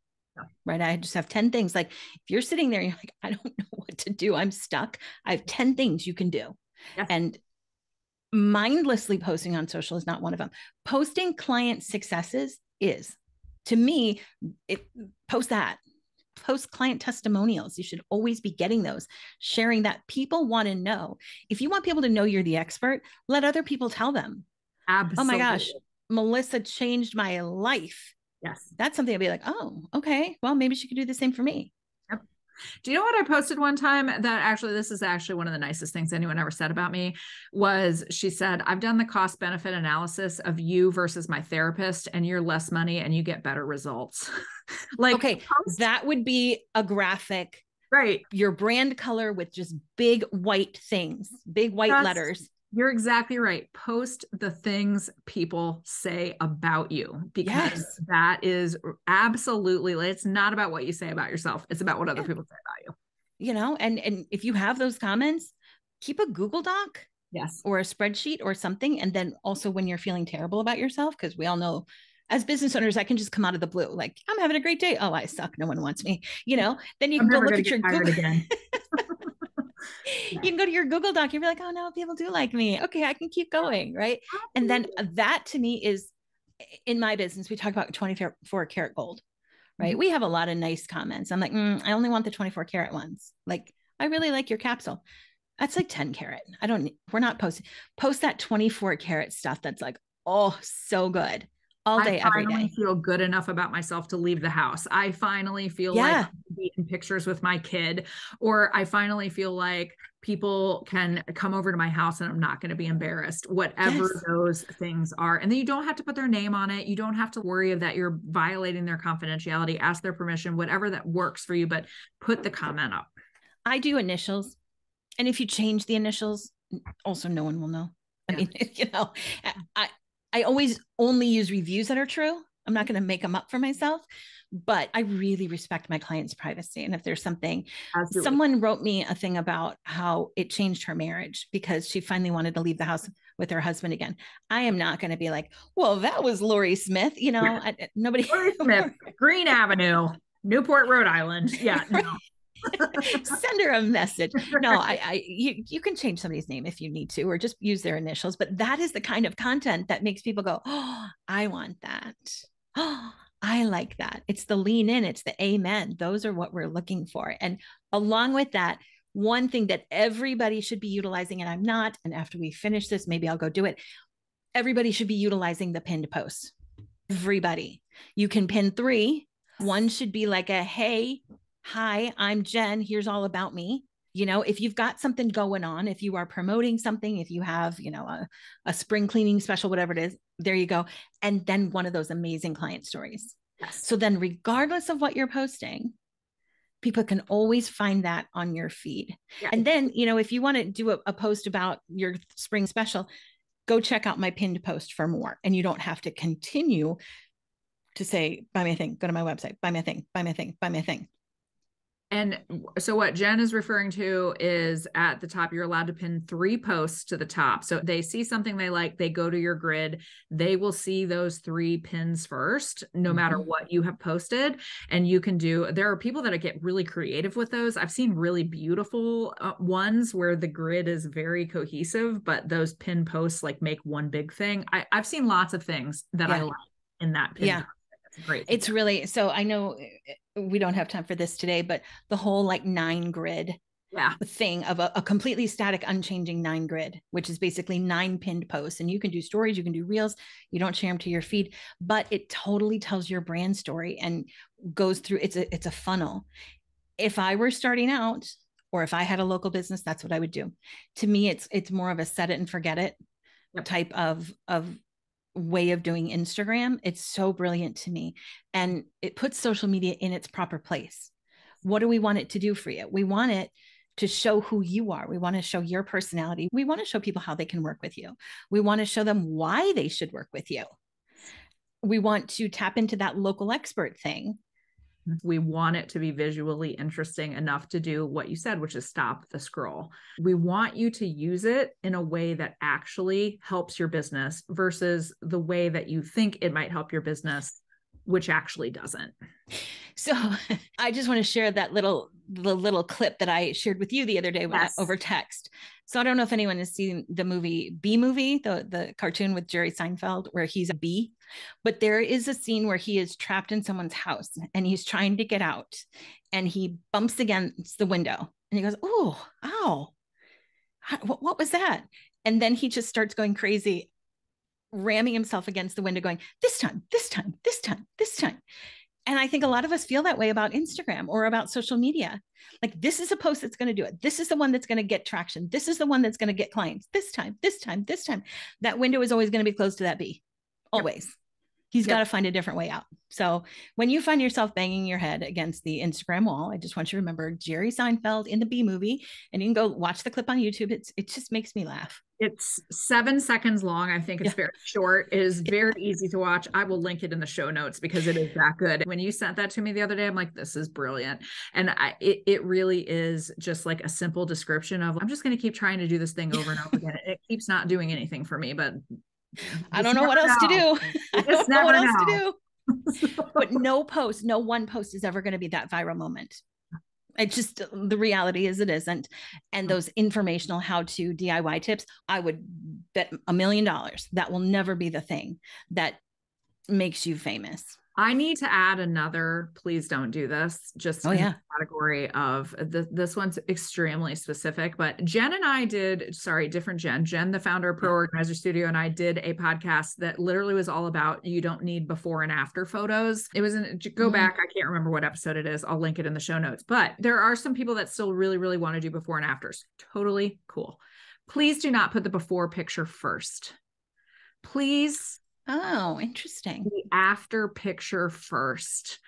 B: Right. I just have 10 things. Like if you're sitting there, you're like, I don't know what to do. I'm stuck. I have 10 things you can do. Yes. And mindlessly posting on social is not one of them. Posting client successes is. To me, it post that. Post client testimonials. You should always be getting those, sharing that people want to know. If you want people to know you're the expert, let other people tell them.
A: Absolutely.
B: Oh my gosh, Melissa changed my life.
A: Yes.
B: That's something I'd be like, oh, okay. Well, maybe she could do the same for me.
A: Do you know what I posted one time that actually this is actually one of the nicest things anyone ever said about me was she said, I've done the cost benefit analysis of you versus my therapist and you're less money and you get better results.
B: like Okay, that would be a graphic.
A: Right.
B: Your brand color with just big white things, big white That's, letters.
A: You're exactly right. Post the things people say about you because yes. that is absolutely it's not about what you say about yourself. It's about what other yeah. people say about you.
B: You know, and and if you have those comments, keep a Google Doc
A: Yes.
B: Or a spreadsheet or something. And then also when you're feeling terrible about yourself, because we all know as business owners, I can just come out of the blue, like I'm having a great day. Oh, I suck. No one wants me. You know, then you can go look at your Google. you can go to your Google Doc. You'll be like, oh no, people do like me. Okay, I can keep going. Right. And then that to me is in my business, we talk about 24 karat gold, right? Mm-hmm. We have a lot of nice comments. I'm like, mm, I only want the 24 karat ones. Like, I really like your capsule. That's like 10 karat. I don't, we're not posting, post that 24 karat stuff that's like, oh, so good all day,
A: I
B: every day.
A: feel good enough about myself to leave the house. I finally feel yeah. like in pictures with my kid, or I finally feel like people can come over to my house and I'm not going to be embarrassed, whatever yes. those things are. And then you don't have to put their name on it. You don't have to worry that you're violating their confidentiality, ask their permission, whatever that works for you, but put the comment up.
B: I do initials. And if you change the initials, also no one will know. I mean, you know, I, I always only use reviews that are true. I'm not going to make them up for myself, but I really respect my client's privacy. And if there's something, Absolutely. someone wrote me a thing about how it changed her marriage because she finally wanted to leave the house with her husband again. I am not going to be like, well, that was Lori Smith. You know, I, nobody.
A: Lori Smith, Green Avenue, Newport, Rhode Island. Yeah. No.
B: send her a message. No, I, I, you, you can change somebody's name if you need to, or just use their initials. But that is the kind of content that makes people go, "Oh, I want that. Oh, I like that." It's the lean in. It's the amen. Those are what we're looking for. And along with that, one thing that everybody should be utilizing, and I'm not. And after we finish this, maybe I'll go do it. Everybody should be utilizing the pinned posts. Everybody. You can pin three. One should be like a hey, hi, I'm Jen. Here's all about me. You know, if you've got something going on, if you are promoting something, if you have, you know, a, a spring cleaning special, whatever it is, there you go. And then one of those amazing client stories. Yes. So then, regardless of what you're posting, people can always find that on your feed. Yeah. And then, you know, if you want to do a, a, post about your spring special, go check out my pinned post for more. And you don't have to continue to say, buy me a thing, go to my website, buy me a thing, buy me a thing, buy me a thing.
A: And so, what Jen is referring to is at the top, you're allowed to pin three posts to the top. So, they see something they like, they go to your grid, they will see those three pins first, no mm-hmm. matter what you have posted. And you can do, there are people that get really creative with those. I've seen really beautiful uh, ones where the grid is very cohesive, but those pin posts like make one big thing. I, have seen lots of things that yeah. I like in that pin.
B: Yeah. It's great. It's really so I know eh, eh, we don't have time for this today, but the whole like nine grid
A: yeah.
B: thing of a, a, completely static, unchanging nine grid, which is basically nine pinned posts. And you can do stories, you can do reels, you don't share them to your feed, but it totally tells your brand story and goes through it's a it's a funnel. If I were starting out, or if I had a local business, that's what I would do. To me, it's it's more of a set it and forget it yep. type of of way of doing Instagram. It's so brilliant to me. And it puts social media in its proper place. What do we want it to do for you? We want it to show who you are. We want to show your personality. We want to show people how they can work with you. We want to show them why they should work with you. We want to tap into that local expert thing
A: we want it to be visually interesting enough to do what you said, which is stop the scroll. We want you to use it in a way that actually helps your business versus the way that you think it might help your business, which actually doesn't.
B: So I just want to share that little the little clip that I shared with you the other day yes. over text. So I don't know if anyone has seen the movie Bee Movie, the the cartoon with Jerry Seinfeld, where he's a bee, but there is a scene where he is trapped in someone's house and he's trying to get out, and he bumps against the window and he goes, "Oh, ow, what, what was that?" And then he just starts going crazy, ramming himself against the window, going, "This time, this time, this time, this time." And I think a lot of us feel that way about Instagram or about social media. Like, this is a post that's going to do it. This is the one that's going to get traction. This is the one that's going to get clients this time, this time, this time. That window is always going to be closed to that bee, always. He's
A: Yep.
B: got to find a different way out. So when you find yourself banging your head against the Instagram wall, I just want you to remember Jerry Seinfeld in the Bee Movie, and you can go watch the clip on YouTube. It's it just makes me laugh.
A: It's seven seconds long. I think it's
B: Yeah.
A: very short. It is very easy to watch. I will link it in the show notes because it is that good. When you sent that to me the other day, I'm like, this is brilliant. And I, it, it really is just like a simple description of, I'm just going to keep trying to do this thing over and over again. It keeps not doing anything for me, but
B: I don't know what else to do. I don't know what else to do. But no post, no one post is ever going to be that viral moment. It just the reality is it isn't. And
A: Mm.
B: those informational how to DIY tips, I would bet a million dollars that will never be the thing that makes you famous.
A: I need to add another, please don't do this, just
B: Oh,
A: in the
B: yeah.
A: category of the, this one's extremely specific, but Jen and I did, sorry, different Jen, Jen, the founder of Pro Organizer Studio, and I did a podcast that literally was all about you don't need before and after photos. It was j- go
B: Mhm.
A: back, I can't remember what episode it is. I'll link it in the show notes, but there are some people that still really, really want to do before and afters. Totally cool. Please do not put the before picture first. Please
B: Oh, interesting.
A: the after picture first.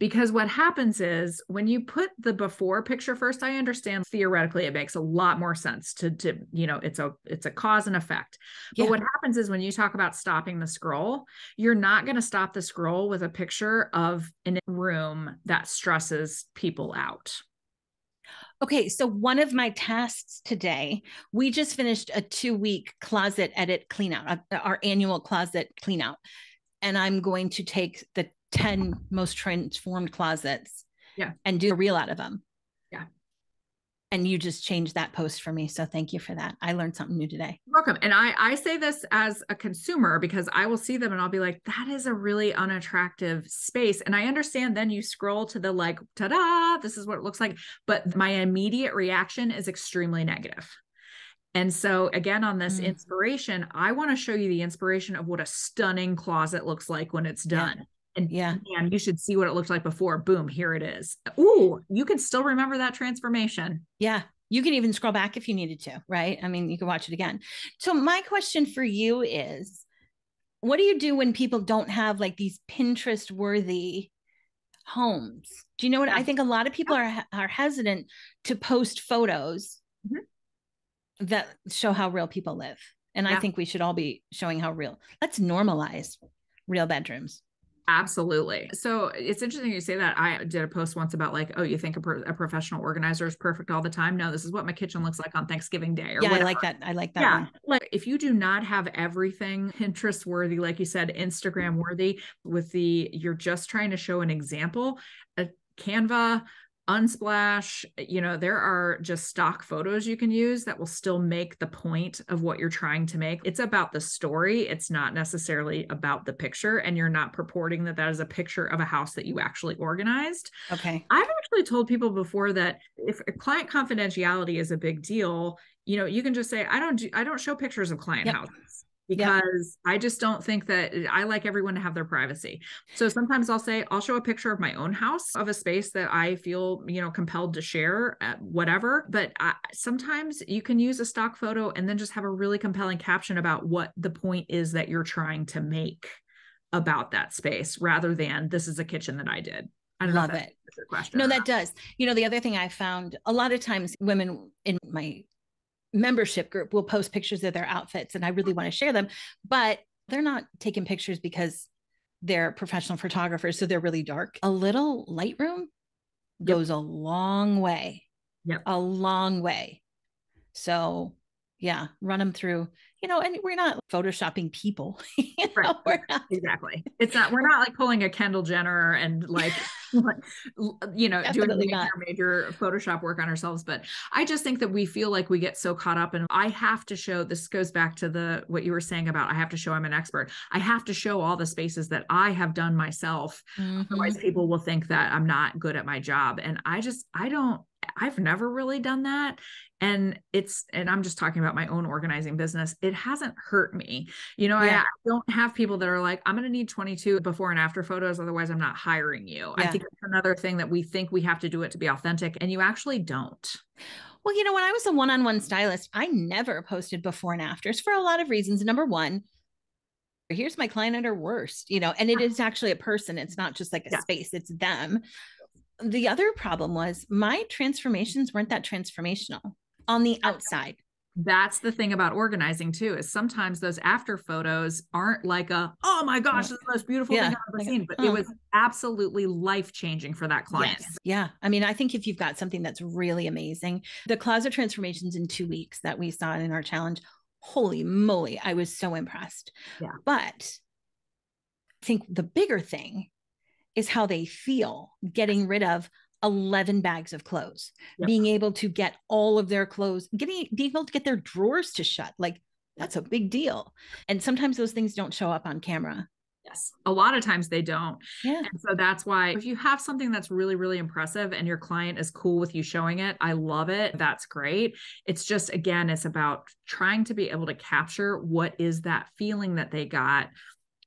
A: Because what happens is when you put the before picture first, I understand theoretically it makes a lot more sense to, to you know, it's a it's a cause and effect. But what happens is when you talk about stopping the scroll, you're not going to stop the scroll with a picture of in a room that stresses people out.
B: Okay, so one of my tasks today, we just finished a two week closet edit clean out, uh, our annual closet clean out. And I'm going to take the 10 most transformed closets
A: Yeah.
B: and do a reel out of them. And you just changed that post for me. So thank you for that. I learned something new today.
A: welcome and i i say this as a consumer because i will see them and i'll be like that is a really unattractive space and i understand then you scroll to the like ta-da this is what it looks like but my immediate reaction is extremely negative. and so again on this
B: Mm.
A: inspiration i want to show you the inspiration of what a stunning closet looks like when it's
B: Yeah.
A: And
B: Yeah.
A: man, you should see what it looked like before. Boom, here it is. Ooh, you can still remember that transformation.
B: Yeah. You can even scroll back if you needed to, right? I mean, you can watch it again. So, my question for you is what do you do when people don't have like these Pinterest worthy homes? Do you know what I think a lot of people are are hesitant to post photos
A: Mhm.
B: that show how real people live. And I think we should all be showing how real. Let's normalize real bedrooms.
A: Absolutely. So it's interesting you say that. I did a post once about like, oh, you think a, pro- a professional organizer is perfect all the time? No, this is what my kitchen looks like on Thanksgiving Day or
B: Yeah, I like that. I like that
A: yeah,
B: one.
A: like if you do not have everything Pinterest worthy, like you said, Instagram worthy, with the you're just trying to show an example, a Canva, Unsplash, you know, there are just stock photos you can use that will still make the point of what you're trying to make. It's about the story. It's not necessarily about the picture, and you're not purporting that that is a picture of a house that you actually organized.
B: Okay.
A: I've actually told people before that if client confidentiality is a big deal, you know, you can just say, I don't do, I don't show pictures of client
B: Yep.
A: houses because I just don't think that I like everyone to have their privacy. So sometimes I'll say, I'll show a picture of my own house of a space that I feel, you know, compelled to share at whatever. But I, sometimes you can use a stock photo and then just have a really compelling caption about what the point is that you're trying to make about that space rather than this is a kitchen that I did. I
B: Love
A: know if that
B: it.
A: answers your question.
B: No, that does. You know, the other thing I found a lot of times women in my membership group will post pictures of their outfits and I really mm-hmm. want to share them, but they're not taking pictures because they're professional photographers. So they're really dark. A little Lightroom
A: Yep.
B: goes a long way.
A: Yep.
B: A long way. So yeah, run them through, you know, and we're not photoshopping people. you know,
A: Right.
B: we're not
A: Exactly. It's not, we're not like pulling a Kendall Jenner and like, you know, doing major, major Photoshop work on ourselves. But I just think that we feel like we get so caught up and I have to show, this goes back to the, what you were saying about, I have to show I'm an expert. I have to show all the spaces that I have done myself
B: Mhm.
A: otherwise people will think that i'm not good at my job and i just i don't i've never really done that and it's and i'm just talking about my own organizing business it hasn't hurt me you know I,
B: Yeah.
A: I don't have people that are like i'm going to need 22 before and after photos otherwise i'm not hiring you i think it's another thing that we think we have to do it to be authentic and you actually don't
B: Well, you know, when I was a one on one stylist, I never posted before and afters for a lot of reasons. Number one, here's my client at her worst, you know, and it is actually a person. It's not just like a
A: Yeah.
B: space, it's them. The other problem was my transformations weren't that transformational on the outside.
A: That's the thing about organizing too, is sometimes those after photos aren't like a, oh my gosh, this is the most beautiful
B: Yeah.
A: thing I've ever seen. But it was absolutely life changing for that client.
B: Yes. Yeah. I mean, I think if you've got something that's really amazing, the closet transformations in two weeks that we saw in our challenge, holy moly, I was so impressed.
A: Yeah.
B: But I think the bigger thing is how they feel getting rid of 11 bags of clothes,
A: Yep.
B: being able to get all of their clothes, getting being able to get their drawers to shut. Like that's a big deal. And sometimes those things don't show up on camera.
A: Yes. A lot of times they don't.
B: Yeah.
A: And so that's why if you have something that's really, really impressive and your client is cool with you showing it, I love it. That's great. It's just, again, it's about trying to be able to capture what is that feeling that they got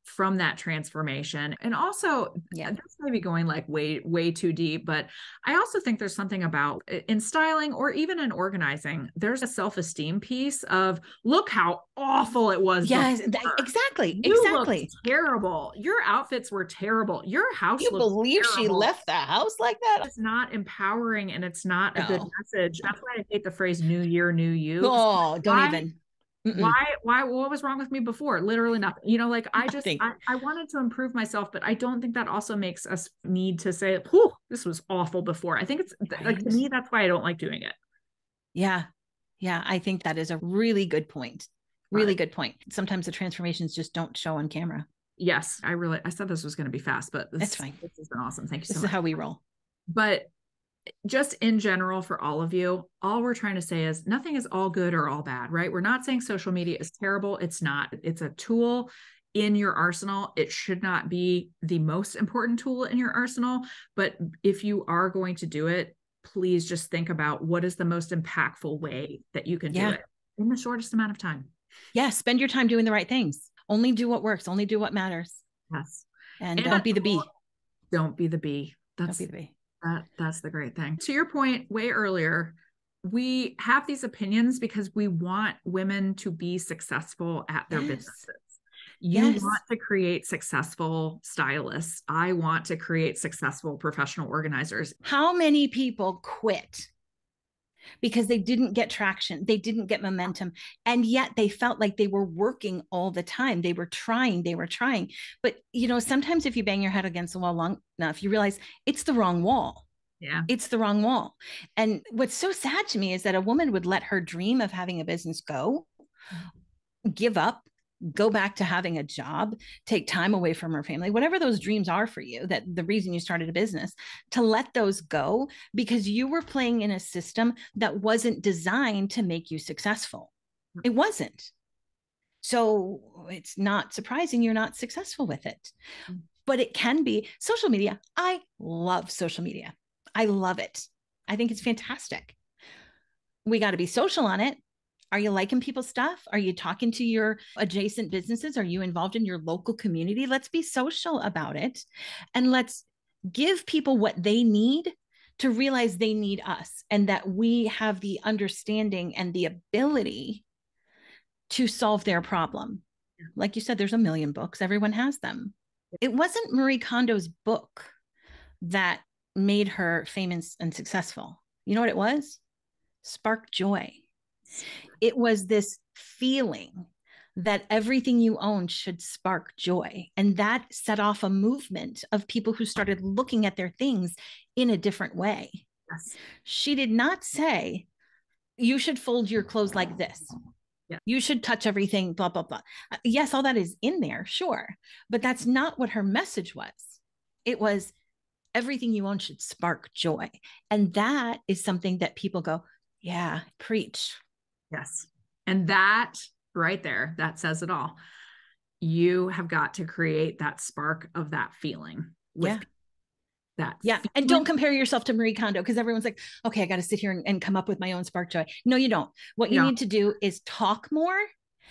A: from that transformation. And also,
B: Yeah.
A: this may be going like way, way too deep, but I also think there's something about in styling or even in organizing, there's a self esteem piece of look how awful it was.
B: Yes, that- exactly.
A: You
B: exactly.
A: terrible. Your outfits were terrible. Your house
B: You believe she left the house like that?
A: It's not empowering and it's not a good message. That's why I hate the phrase new year, new you.
B: Oh, don't
A: why-
B: even. Mm-mm.
A: Why, why, what was wrong with me before? Literally nothing. You know, like I just, I, I wanted to improve myself, but I don't think that also makes us need to say, whew, this was awful before. I think it's like to me, that's why I don't like doing it.
B: Yeah. Yeah. I think that is a really good point. Really
A: Right.
B: good point. Sometimes the transformations just don't show on camera.
A: Yes, I really, I said this was going to be fast, but this,
B: That's fine.
A: This has been awesome. Thank you
B: This
A: so
B: is
A: much.
B: how we roll.
A: but just in general for all of you all we're trying to say is nothing is all good or all bad right we're not saying social media is terrible it's not it's a tool in your arsenal it should not be the most important tool in your arsenal but if you are going to do it please just think about what is the most impactful way that you can
B: Yeah.
A: do it in the shortest amount of time
B: Yeah. Spend your time doing the right things. Only do what works. Only do what matters.
A: yes
B: And,
A: And
B: don't be the bee.
A: don't be the bee
B: Don't
A: that's
B: be the bee.
A: That that's the great thing. To your point way earlier, we have these opinions because we want women to be successful at their
B: Yes.
A: businesses. You
B: Yes.
A: want to create successful stylists. I want to create successful professional organizers.
B: How many people quit because they didn't get traction? They didn't get momentum. And yet they felt like they were working all the time. They were trying, they were trying. But, you know, sometimes if you bang your head against the wall long enough, you realize it's the wrong wall.
A: Yeah.
B: it's the wrong wall. And what's so sad to me is that a woman would let her dream of having a business go, mm-hmm. give up, go back to having a job, take time away from her family, whatever those dreams are for you, that the reason you started a business, to let those go because you were playing in a system that wasn't designed to make you successful. It wasn't. So it's not surprising you're not successful with it.
A: Mm.
B: But it can be social media. I love social media. I love it. I think it's fantastic. We got to be social on it. Are you liking people's stuff? Are you talking to your adjacent businesses? Are you involved in your local community? Let's be social about it and let's give people what they need to realize they need us and that we have the understanding and the ability to solve their problem. Like you said, there's a million books, everyone has them. It wasn't Marie Kondo's book that made her famous and successful. You know what it was? Spark joy. It was this feeling that everything you own should spark joy. And that set off a movement of people who started looking at their things in a different way.
A: Yes.
B: She did not say, you should fold your clothes like this.
A: Yeah.
B: You should touch everything, blah, blah, blah. Uh, Yes, all that is in there, sure. But that's not what her message was. It was everything you own should spark joy. And that is something that people go, yeah, preach.
A: Yes. And that right there, that says it all. You have got to create that spark of that feeling with
B: Yeah.
A: that.
B: Yeah. And don't compare yourself to Marie Kondo because everyone's like, okay, I got to sit here and, and come up with my own spark joy. No, you don't. What you
A: No.
B: need to do is talk more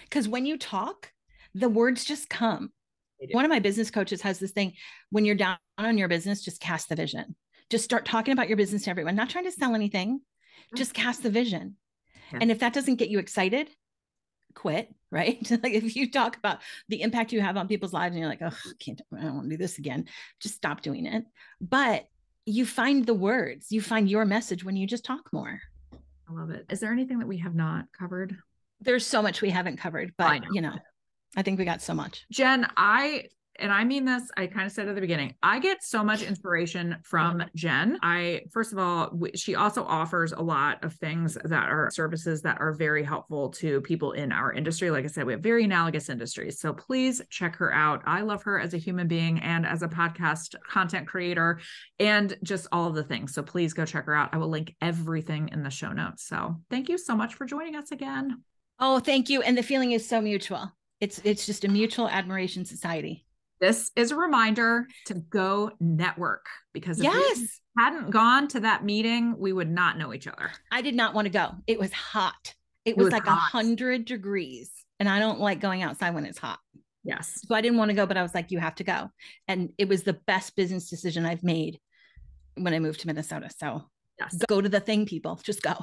B: because when you talk, the words just come. One of my business coaches has this thing when you're down on your business, just cast the vision. Just start talking about your business to everyone, not trying to sell anything, mm. just cast the vision.
A: Yeah.
B: And if that doesn't get you excited, quit, right? like if you talk about the impact you have on people's lives and you're like, oh, I can't, I don't want to do this again, just stop doing it. But you find the words, you find your message when you just talk more.
A: I love it. Is there anything that we have not covered?
B: There's so much we haven't covered, but know. you know, I think we got so much.
A: Jen, I and I mean this, I kind of said at the beginning, I get so much inspiration from Jen. I, first of all, she also offers a lot of things that are services that are very helpful to people in our industry. Like I said, we have very analogous industries. So please check her out. I love her as a human being and as a podcast content creator and just all of the things. So please go check her out. I will link everything in the show notes. So thank you so much for joining us again.
B: Oh, thank you. And the feeling is so mutual. It's it's just a mutual admiration society
A: this is a reminder to go network because if
B: yes.
A: we hadn't gone to that meeting, we would not know each other.
B: I did not want to go. It was hot. It, it was, was, like a hundred degrees. And I don't like going outside when it's hot.
A: Yes.
B: So I didn't want to go, but I was like, you have to go. And it was the best business decision I've made when I moved to Minnesota. So yes. go to the thing, people. Just go.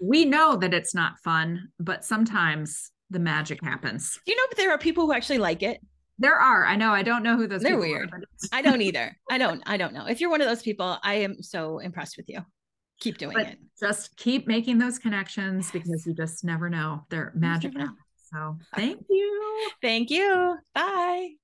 A: We know that it's not fun, but sometimes the magic happens.
B: You know, but there are people who actually like it.
A: There are. I know. I don't know who those.
B: They're weird. Are, I don't either. I don't. I don't know. If you're one of those people, I am so impressed with you. Keep doing but it.
A: Just keep making those connections because you just never know. They're magic. So thank you.
B: Thank you. Bye.